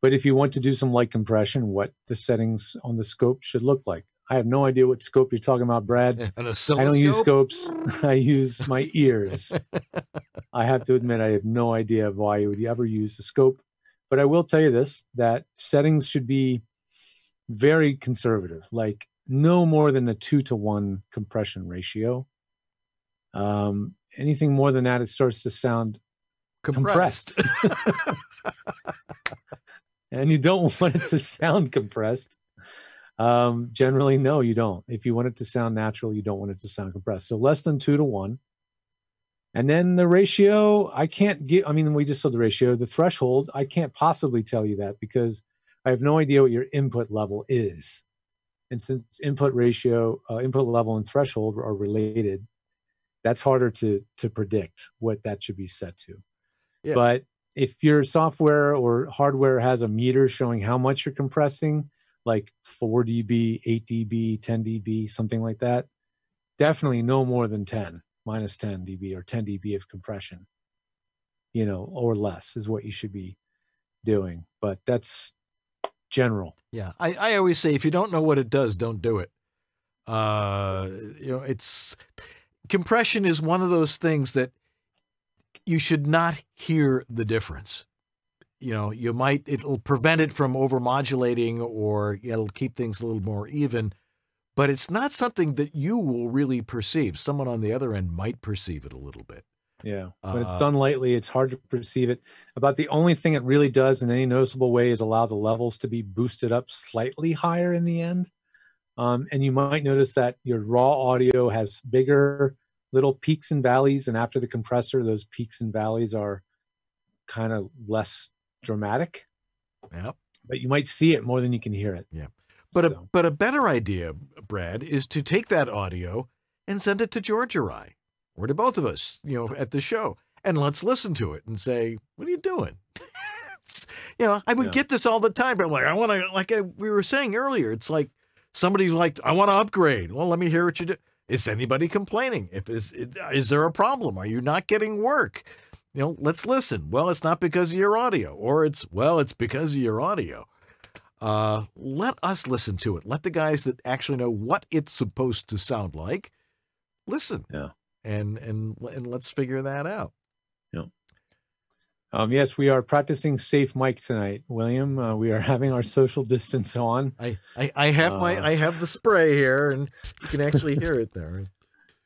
But if you want to do some light compression, what the settings on the scope should look like. I have no idea what scope you're talking about, Brad. An I don't use scopes. I use my ears. I have to admit, I have no idea why you would ever use a scope. But I will tell you this: that settings should be very conservative, like no more than a two to one compression ratio. Um, anything more than that, it starts to sound compressed. compressed. And you don't want it to sound compressed. Um, generally, no, you don't. If you want it to sound natural, you don't want it to sound compressed. So less than two to one. And then the ratio, I can't give, I mean, we just saw the ratio, the threshold, I can't possibly tell you that because I have no idea what your input level is. And since input ratio, uh, input level and threshold are related, that's harder to to predict what that should be set to. Yeah. But if your software or hardware has a meter showing how much you're compressing, like 4 dB, 8 dB, 10 dB, something like that, definitely no more than 10, minus 10 dB or 10 dB of compression, you know, or less is what you should be doing. But that's general. Yeah, I, I always say if you don't know what it does, don't do it. Uh, you know, it's compression is one of those things that you should not hear the difference. You know, you might it'll prevent it from overmodulating or it'll keep things a little more even, but it's not something that you will really perceive. Someone on the other end might perceive it a little bit. Yeah, but it's Uh, done lightly. It's hard to perceive it. About the only thing it really does in any noticeable way is allow the levels to be boosted up slightly higher in the end. Um, and you might notice that your raw audio has bigger little peaks and valleys, and after the compressor, those peaks and valleys are kind of less dramatic. Yep. But you might see it more than you can hear it. Yeah. But a but a better idea, Brad, is to take that audio and send it to George or I, or to both of us, you know, at the show, and let's listen to it and say, "What are you doing?" You know, I would Yeah. get this all the time, but I'm like, I want to, like I, we were saying earlier, it's like somebody's like, I want to upgrade. Well, let me hear what you do. Is anybody complaining? If is is there a problem? Are you not getting work? You know, let's listen. Well, it's not because of your audio, or it's well, it's because of your audio. Uh, let us listen to it. Let the guys that actually know what it's supposed to sound like listen. Yeah. And and and let's figure that out. Um, yes, we are practicing safe mic tonight, William. Uh, we are having our social distance on. I I, I have my Uh, I have the spray here, and you can actually hear it there.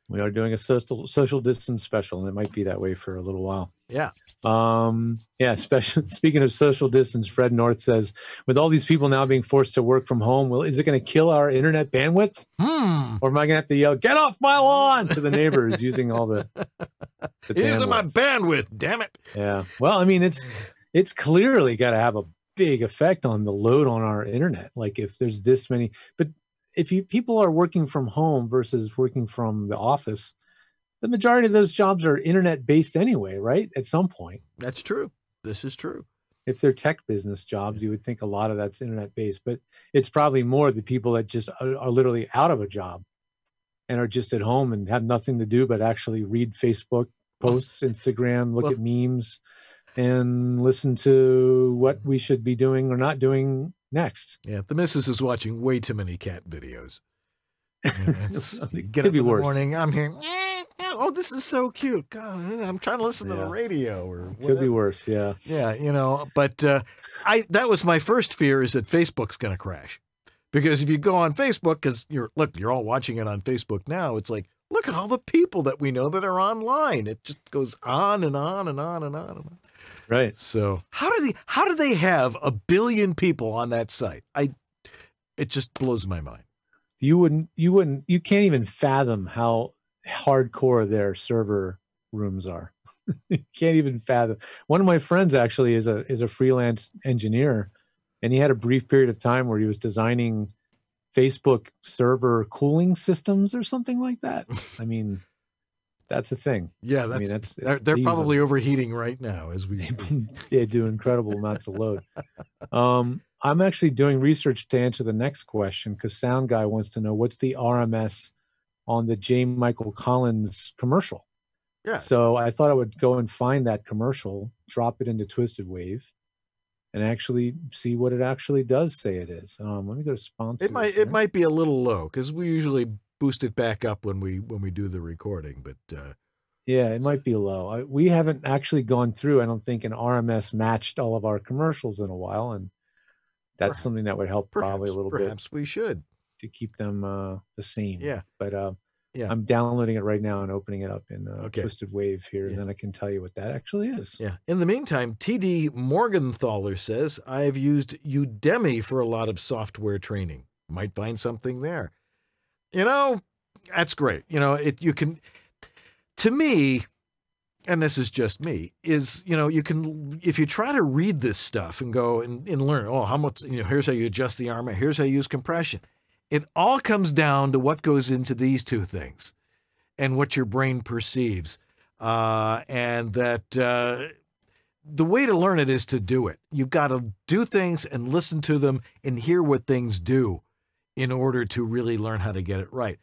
We are doing a social social distance special, and it might be that way for a little while. Yeah. Um, yeah, special, speaking of social distance, Fred North says, with all these people now being forced to work from home, well, is it going to kill our internet bandwidth? Hmm. Or am I going to have to yell, get off my lawn to the neighbors using all the, the Using my bandwidth? bandwidth, damn it. Yeah. Well, I mean, it's, it's clearly got to have a big effect on the load on our internet. Like if there's this many, but if you, people are working from home versus working from the office, the majority of those jobs are internet based anyway, right? At some point. That's true. This is true. If they're tech business jobs, you would think a lot of that's internet based, but it's probably more the people that just are, are literally out of a job and are just at home and have nothing to do but actually read Facebook posts, Instagram, look well- at memes, and listen to what we should be doing or not doing next. Yeah, the missus is watching way too many cat videos. Get Could up be in the worse. morning. I'm here. Oh, this is so cute. God, I'm trying to listen to the radio or Could be worse. Yeah. Yeah, you know, but uh, I that was my first fear is that Facebook's going to crash. Because if you go on Facebook cuz you're look, you're all watching it on Facebook now, it's like look at all the people that we know that are online. It just goes on and on and on and on and on. Right. So, how do they how do they have a billion people on that site? I it just blows my mind. you wouldn't you wouldn't you can't even fathom how hardcore their server rooms are can't even fathom one of my friends actually is a is a freelance engineer and he had a brief period of time where he was designing facebook server cooling systems or something like that i mean that's the thing Yeah, I that's, mean, that's they're, they're they use a- probably overheating right now as we they do incredible amounts of load. Um, I'm actually doing research to answer the next question because Sound Guy wants to know what's the RMS on the J. Michael Collins commercial. Yeah. So I thought I would go and find that commercial, drop it into Twisted Wave, and actually see what it actually does say it is. Um, let me go to sponsor. It might it might be a little low because we usually boost it back up when we when we do the recording, but uh, yeah, it might be low. I, we haven't actually gone through. I don't think an RMS matched all of our commercials in a while, and that's Perhaps- something that would help probably a perhaps- bit. perhaps we should. to keep them uh, the same. Yeah. but uh, Yeah. I'm downloading it right now and opening it up in uh, Okay. Twisted Wave here, and then I can tell you what that actually is. Yeah. In the meantime, TD Morgenthaler says, I've used Udemy for a lot of software training. Might find something there. You know, that's great. You know, it you can to me, and this is just me, is you know, you can if you try to read this stuff and go and, and learn, oh, how much you know, here's how you adjust the armor, here's how you use compression. It all comes down to what goes into these two things and what your brain perceives. Uh, and that uh, the way to learn it is to do it. You've got to do things and listen to them and hear what things do in order to really learn how to get it right.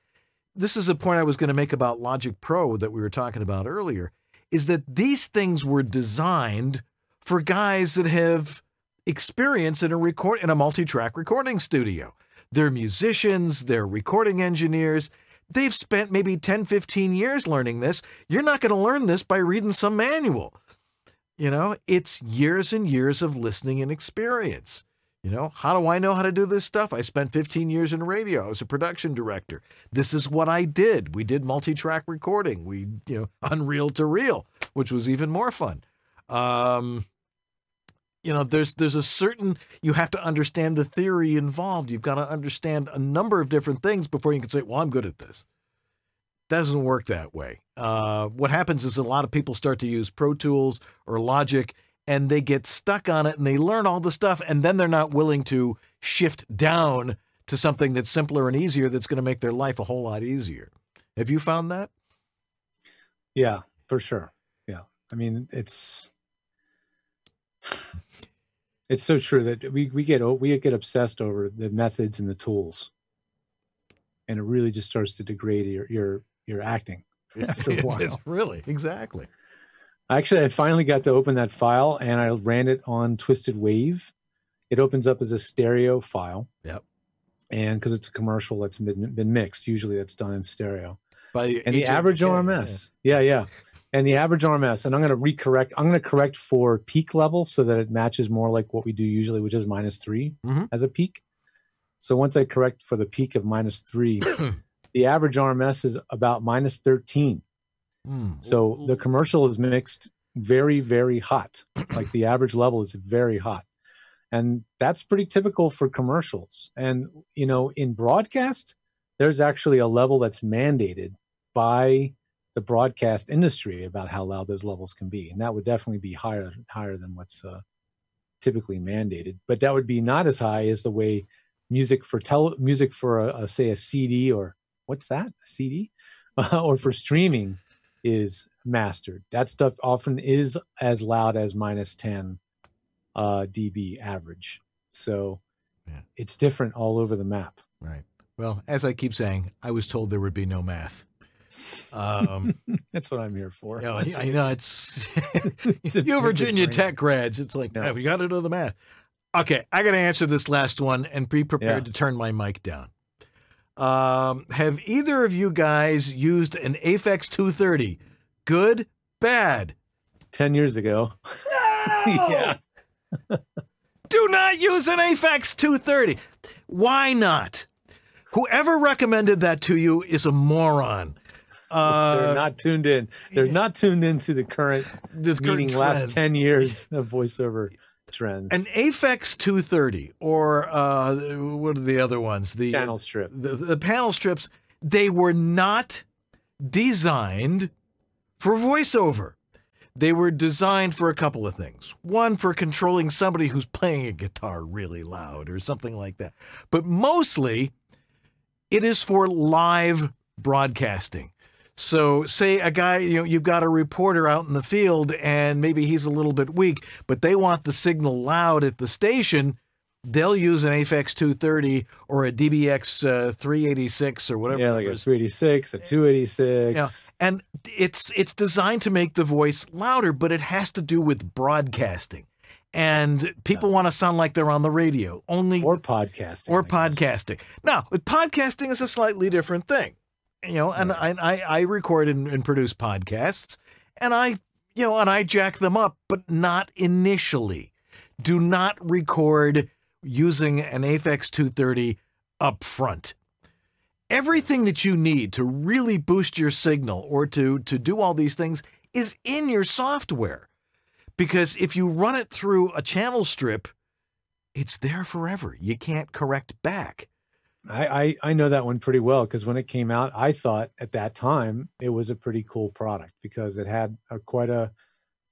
This is a point I was going to make about Logic Pro that we were talking about earlier is that these things were designed for guys that have experience in a record in a multi-track recording studio. They're musicians, they're recording engineers. They've spent maybe 10, 15 years learning this. You're not going to learn this by reading some manual. You know, it's years and years of listening and experience. You know, how do I know how to do this stuff? I spent 15 years in radio. I was a production director. This is what I did. We did multi-track recording. We, you know, unreal to reel, which was even more fun. Um, you know, there's there's a certain you have to understand the theory involved. You've got to understand a number of different things before you can say, "Well, I'm good at this." Doesn't work that way. Uh, what happens is a lot of people start to use Pro Tools or Logic, and they get stuck on it, and they learn all the stuff, and then they're not willing to shift down to something that's simpler and easier. That's going to make their life a whole lot easier. Have you found that? Yeah, for sure. Yeah. I mean, it's it's so true that we we get we get obsessed over the methods and the tools. And it really just starts to degrade your your your acting after a while. It's really exactly. Actually, I finally got to open that file and I ran it on Twisted Wave. It opens up as a stereo file. Yep. And because it's a commercial that's been, been mixed, usually that's done in stereo. By and the average yeah. RMS. Yeah, yeah. And the average RMS, and I'm going to recorrect, I'm going to correct for peak level so that it matches more like what we do usually, which is minus 3 Mhm. as a peak. So once I correct for the peak of minus three, the average RMS is about minus 13. Hmm. So the commercial is mixed very, very hot. like the average level is very hot. And that's pretty typical for commercials. And, you know, in broadcast, there's actually a level that's mandated by the broadcast industry about how loud those levels can be. And that would definitely be higher, higher than what's uh, typically mandated. But that would be not as high as the way music for tele music for a, a say a CD or what's that a CD or for streaming is mastered. That stuff often is as loud as minus 10 uh, dB average. So it's different all over the map. Right. Well, as I keep saying, I was told there would be no math. Um, That's what I'm here for. you know, I know it's It's you Virginia brain. Tech grads. It's like, "Yeah, we got to know the math. Okay, I got to answer this last one and be prepared Yeah. to turn my mic down. Um, have either of you guys used an Aphex 230? Good, bad? 10 years ago. yeah. Do not use an Aphex 230. Why not? Whoever recommended that to you is a moron. Uh, They're not tuned in. They're not tuned into the current The current meaning last 10 years of voiceover trends. An Aphex 230 or uh, what are the other ones? The Channel strip. The, the panel strips. They were not designed for voiceover. They were designed for a couple of things. One, for controlling somebody who's playing a guitar really loud or something like that. But mostly, it is for live broadcasting. So, say a guy, you know, you've got a reporter out in the field and maybe he's a little bit weak, but they want the signal loud at the station. They'll use an Aphex 230 or a DBX uh, 386 or whatever. yeah, like a 386, a 286. Yeah, and it's it's designed to make the voice louder, but it has to do with broadcasting. and people want to sound like they're on the radio. Only or podcasting. Or podcasting. Now, podcasting is a slightly different thing. You know, and I, I I record and, and produce podcasts, and I you know, and I jack them up, but not initially. Do not record using an Aphex 230 up front. Everything that you need to really boost your signal or to, to do all these things is in your software. Because if you run it through a channel strip, it's there forever. You can't correct back. I, I, I know that one pretty well because when it came out, I thought at that time it was a pretty cool product because it had a, quite a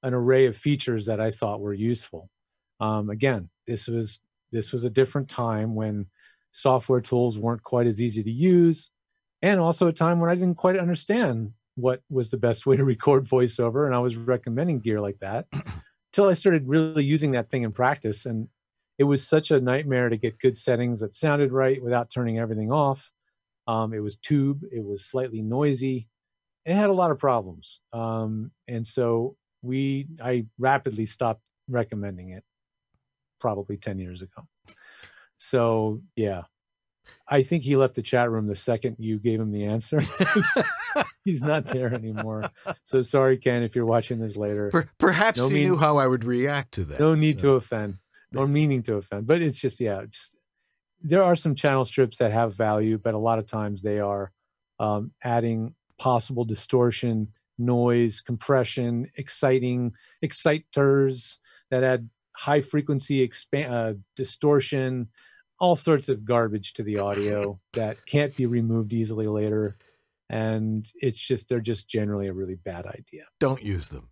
an array of features that I thought were useful. Um, again, this was this was a different time when software tools weren't quite as easy to use, and also a time when I didn't quite understand what was the best way to record voiceover, and I was recommending gear like that until I started really using that thing in practice. And it was such a nightmare to get good settings that sounded right without turning everything off. Um, it was tube, it was slightly noisy, it had a lot of problems. Um, and so we, I rapidly stopped recommending it probably 10 years ago. So yeah, I think he left the chat room the second you gave him the answer. He's not there anymore. So sorry, Ken, if you're watching this later. Per- perhaps no he mean, knew how I would react to that. No need so. to offend or meaning to offend, but it's just, yeah, just, there are some channel strips that have value, but a lot of times they are um, adding possible distortion, noise, compression, exciting exciters that add high frequency expand uh, distortion, all sorts of garbage to the audio that can't be removed easily later. And it's just, they're just generally a really bad idea. Don't use them.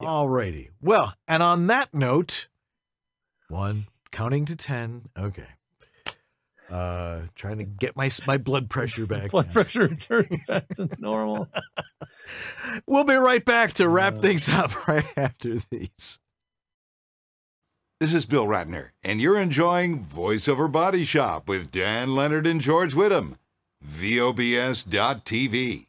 Yeah. All righty. Well, and on that note, one, counting to 10. Okay. Uh, trying to get my my blood pressure back. blood now. pressure returning back to normal. we'll be right back to wrap uh, things up right after these. This is Bill Ratner, and you're enjoying VoiceOver Body Shop with Dan Lenard and George Whittam. VOBS.TV.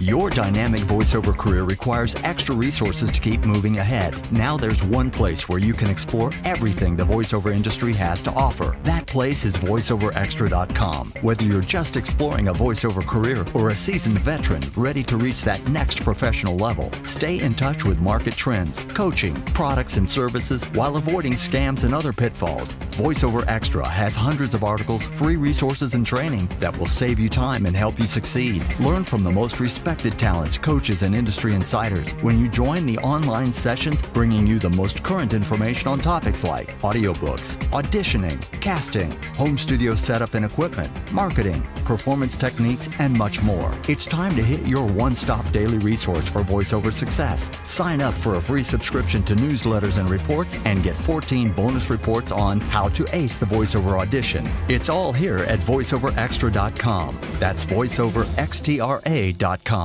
Your dynamic voiceover career requires extra resources to keep moving ahead. Now there's one place where you can explore everything the voiceover industry has to offer. That place is voiceoverxtra.com. Whether you're just exploring a voiceover career or a seasoned veteran ready to reach that next professional level, stay in touch with market trends, coaching, products, and services while avoiding scams and other pitfalls. VoiceOver Extra has hundreds of articles, free resources, and training that will save you time and help you succeed. Learn from the most respected respected talents, coaches, and industry insiders when you join the online sessions bringing you the most current information on topics like audiobooks, auditioning, casting, home studio setup and equipment, marketing, performance techniques, and much more. It's time to hit your one stop daily resource for voiceover success. Sign up for a free subscription to newsletters and reports and get 14 bonus reports on how to ace the voiceover audition. It's all here at voiceoverxtra.com. That's voiceoverxtra.com.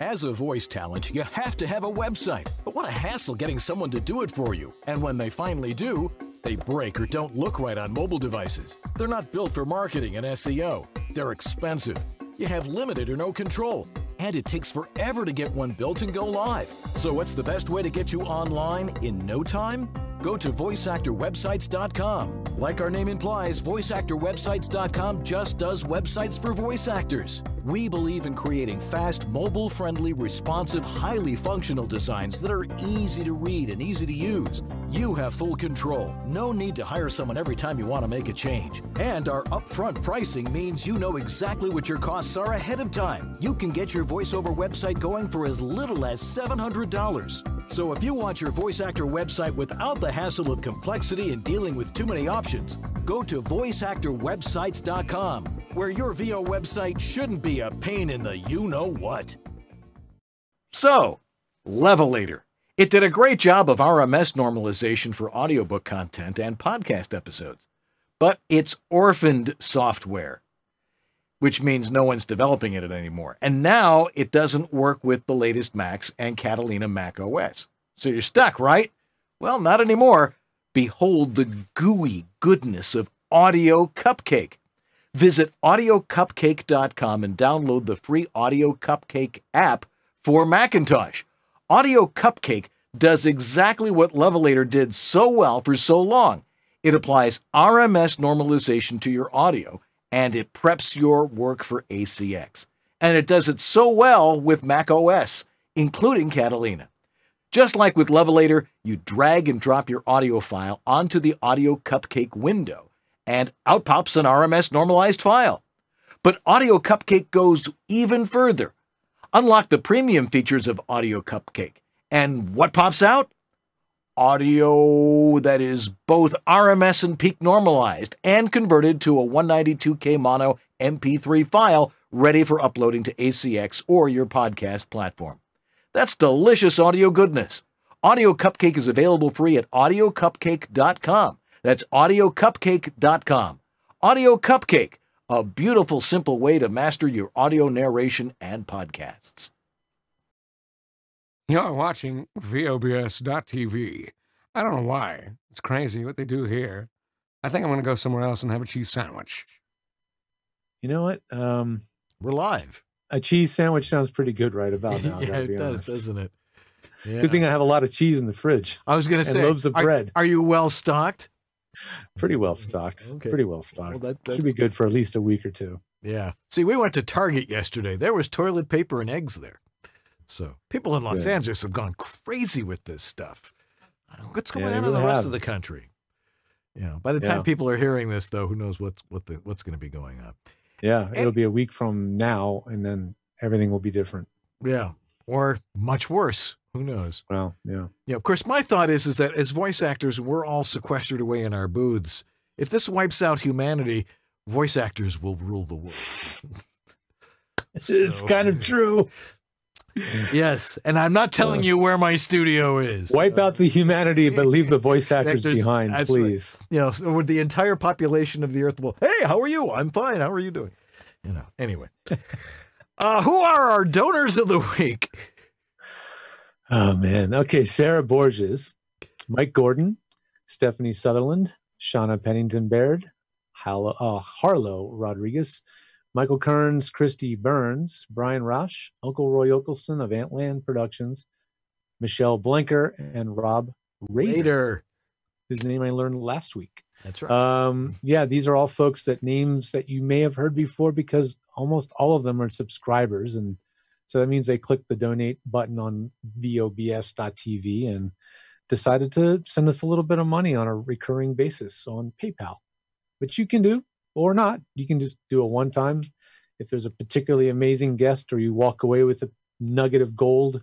As a voice talent, you have to have a website. But what a hassle getting someone to do it for you. And when they finally do, they break or don't look right on mobile devices. They're not built for marketing and SEO. They're expensive. You have limited or no control. And it takes forever to get one built and go live. So what's the best way to get you online in no time? Go to voiceactorwebsites.com. Like our name implies, voiceactorwebsites.com just does websites for voice actors. We believe in creating fast, mobile friendly, responsive, highly functional designs that are easy to read and easy to use. You have full control. No need to hire someone every time you want to make a change. And our upfront pricing means you know exactly what your costs are ahead of time. You can get your voiceover website going for as little as $700. So if you want your voice actor website without the hassle of complexity and dealing with too many options, go to voiceactorwebsites.com, where your VO website shouldn't be a pain in the you know what. So, Levelator it did a great job of RMS normalization for audiobook content and podcast episodes, but it's orphaned software, which means no one's developing it anymore. And now it doesn't work with the latest Macs and Catalina Mac OS. So you're stuck, right? Well, not anymore. Behold the gooey goodness of Audio Cupcake. Visit audiocupcake.com and download the free Audio Cupcake app for Macintosh. Audio Cupcake does exactly what Levelator did so well for so long. It applies RMS normalization to your audio and it preps your work for ACX. And it does it so well with Mac OS, including Catalina. Just like with Levelator, you drag and drop your audio file onto the Audio Cupcake window, and out pops an RMS normalized file. But Audio Cupcake goes even further. Unlock the premium features of Audio Cupcake. And what pops out? Audio that is both RMS and peak normalized and converted to a 192K mono MP3 file ready for uploading to ACX or your podcast platform. That's delicious audio goodness. Audio Cupcake is available free at audiocupcake.com. That's audiocupcake.com. Audio Cupcake, a beautiful, simple way to master your audio narration and podcasts. You're watching VOBS.tv. I don't know why. It's crazy what they do here. I think I'm going to go somewhere else and have a cheese sandwich. You know what? Um, We're live. A cheese sandwich sounds pretty good right about now. Yeah, it be does, honest. doesn't it? Yeah. Good thing I have a lot of cheese in the fridge. I was going to say, loaves of are, bread. Are you well stocked? Pretty well mm, stocked. Okay. Pretty well stocked. Well, that- Should be good for at least a week or two. Yeah. See, we went to Target yesterday. There was toilet paper and eggs there. So people in Los Good. Angeles have gone crazy with this stuff. What's going Yeah, on in the rest have. of the country? You know, by the time people are hearing this, though, who knows what's what the, what's going to be going on? Yeah, it'll be a week from now, and then everything will be different. Yeah, or much worse. Who knows? Well, yeah. Yeah, of course, my thought is is that as voice actors, we're all sequestered away in our booths. If this wipes out humanity, voice actors will rule the world. It's kind of true. Yes, and I'm not telling you where my studio is. Wipe out the humanity, but leave the voice actors Actors- behind, that's right. please. You know, so with the entire population of the earth will, hey, how are you? I'm fine. How are you doing? You know, anyway. uh, who are our donors of the week? Oh man. Okay, Sarah Borges, Mike Gordon, Stephanie Sutherland, Shauna Pennington Baird, Hal- uh, Harlow Rodriguez, Michael Kearns, Christy Burns, Brian Rosh, Uncle Roy Okelson of Antland Productions, Michelle Blinker, and Rob Rader, Later. whose name I learned last week. That's right. Um, yeah, these are all folks that names that you may have heard before because almost all of them are subscribers, and so that means they clicked the donate button on vobs.tv and decided to send us a little bit of money on a recurring basis on PayPal, which you can do or not. You can just do a one time. If there's a particularly amazing guest or you walk away with a nugget of gold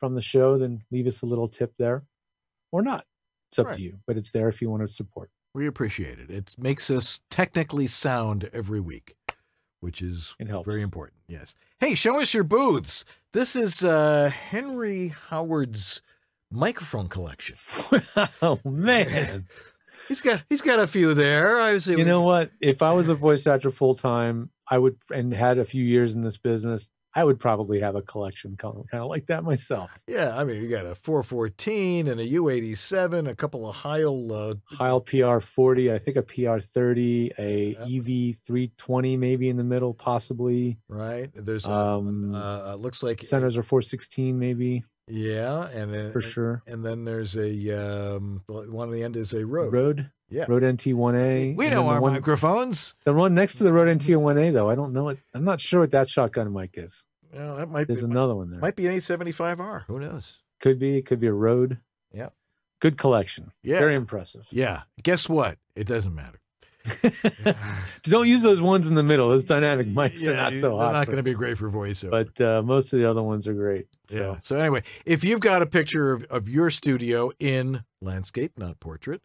from the show, then leave us a little tip there or not. It's up Right. to you, but it's there if you want to support. We appreciate it. It makes us technically sound every week, which is very important. Yes. Hey, show us your booths. This is uh, Henry Howard's microphone collection. oh man. He's got he's got a few there. I was you know what? If I was a voice actor full time, I would and had a few years in this business, I would probably have a collection kind of, like that myself. Yeah, I mean, you got a 414 and a U87, a couple of Heil. Uh, Heil PR 40, I think a PR 30, a EV 320 maybe in the middle, possibly. right? There's a, Um, uh, uh, looks like Sennheiser 416 maybe yeah, and then, for sure. And then there's a um, one on the end is a Rode. Rode, Yeah. Rode NT 1A. We know the our one- microphones. The one next to the Rode NT 1A though, I don't know it. I'm not sure what that shotgun mic is. Well, that might There's be, another one there. might be an 875R. Who knows? Could be. Could be a Rode. Yeah. Good collection. Yeah. Very impressive. Yeah. Guess what? It doesn't matter. Don't use those ones in the middle. Those dynamic mics are Yeah, not you- so they're hot. not going to be great for voiceover. but uh, most of the other ones are great. So Yeah. So anyway, if you've got a picture of, of your studio in landscape, not portrait,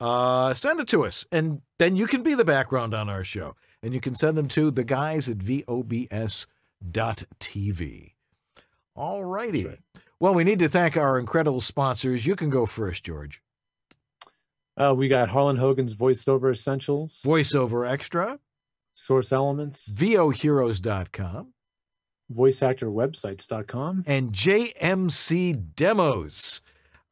uh, send it to us, and then you can be the background on our show, and you can send them to the guys at vobs.tv. All righty. Well, we need to thank our incredible sponsors. You can go first, George. uh, we got Harlan Hogan's voiceover essentials, Voiceover Extra, source elements, voheroes.com, voiceactorwebsites.com. and JMC Demos.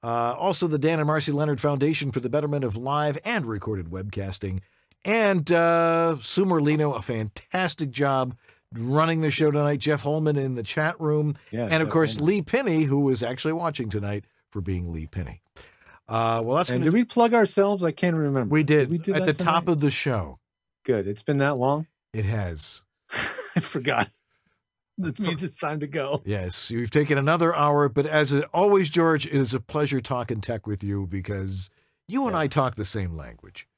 Uh, also, the Dan and Marcy Lenard Foundation for the Betterment of Live and Recorded Webcasting, And uh, Sue Merlino, a fantastic job running the show tonight. Jeff Holman in the chat room. Yeah, and of Jeff course. Lee Pinney, who is actually watching tonight for being Lee Penny. Uh, well, that's And gonna, did we plug ourselves? I can't remember. we did, we do at the that top of the show. Good. It's been that long. It has. I forgot. That means it's time to go. Yes, you've taken another hour, but as always, George, it is a pleasure talking tech with you because you and I talk the same language.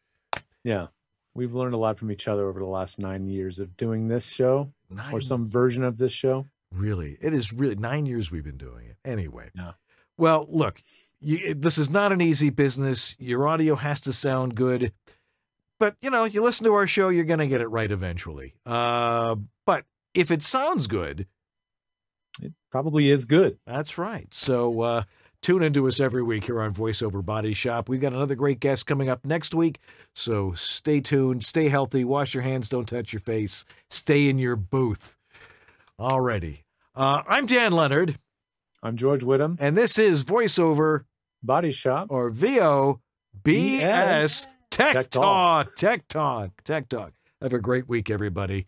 Yeah. We've learned a lot from each other over the last nine years of doing this show or some version of this show. Really, it is really nine years we've been doing it. Anyway, Yeah. well, look, you, this is not an easy business. Your audio has to sound good, but you know, you listen to our show, you're going to get it right eventually. Uh, if it sounds good, It probably is good. That's right. So uh, tune into us every week here on VoiceOver Body Shop. We've got another great guest coming up next week. So stay tuned, stay healthy, wash your hands, don't touch your face, stay in your booth. Alrighty. Uh, I'm Dan Lenard, I'm George Whittam. and this is VoiceOver Body Shop. or VO BS Tech, Tech Talk. Talk. Tech Talk. Tech Talk. Have a great week, everybody.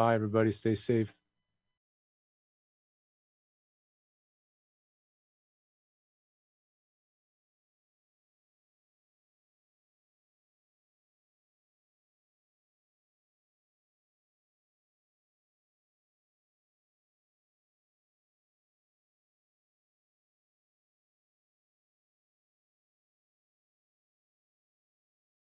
Bye, everybody. Stay safe.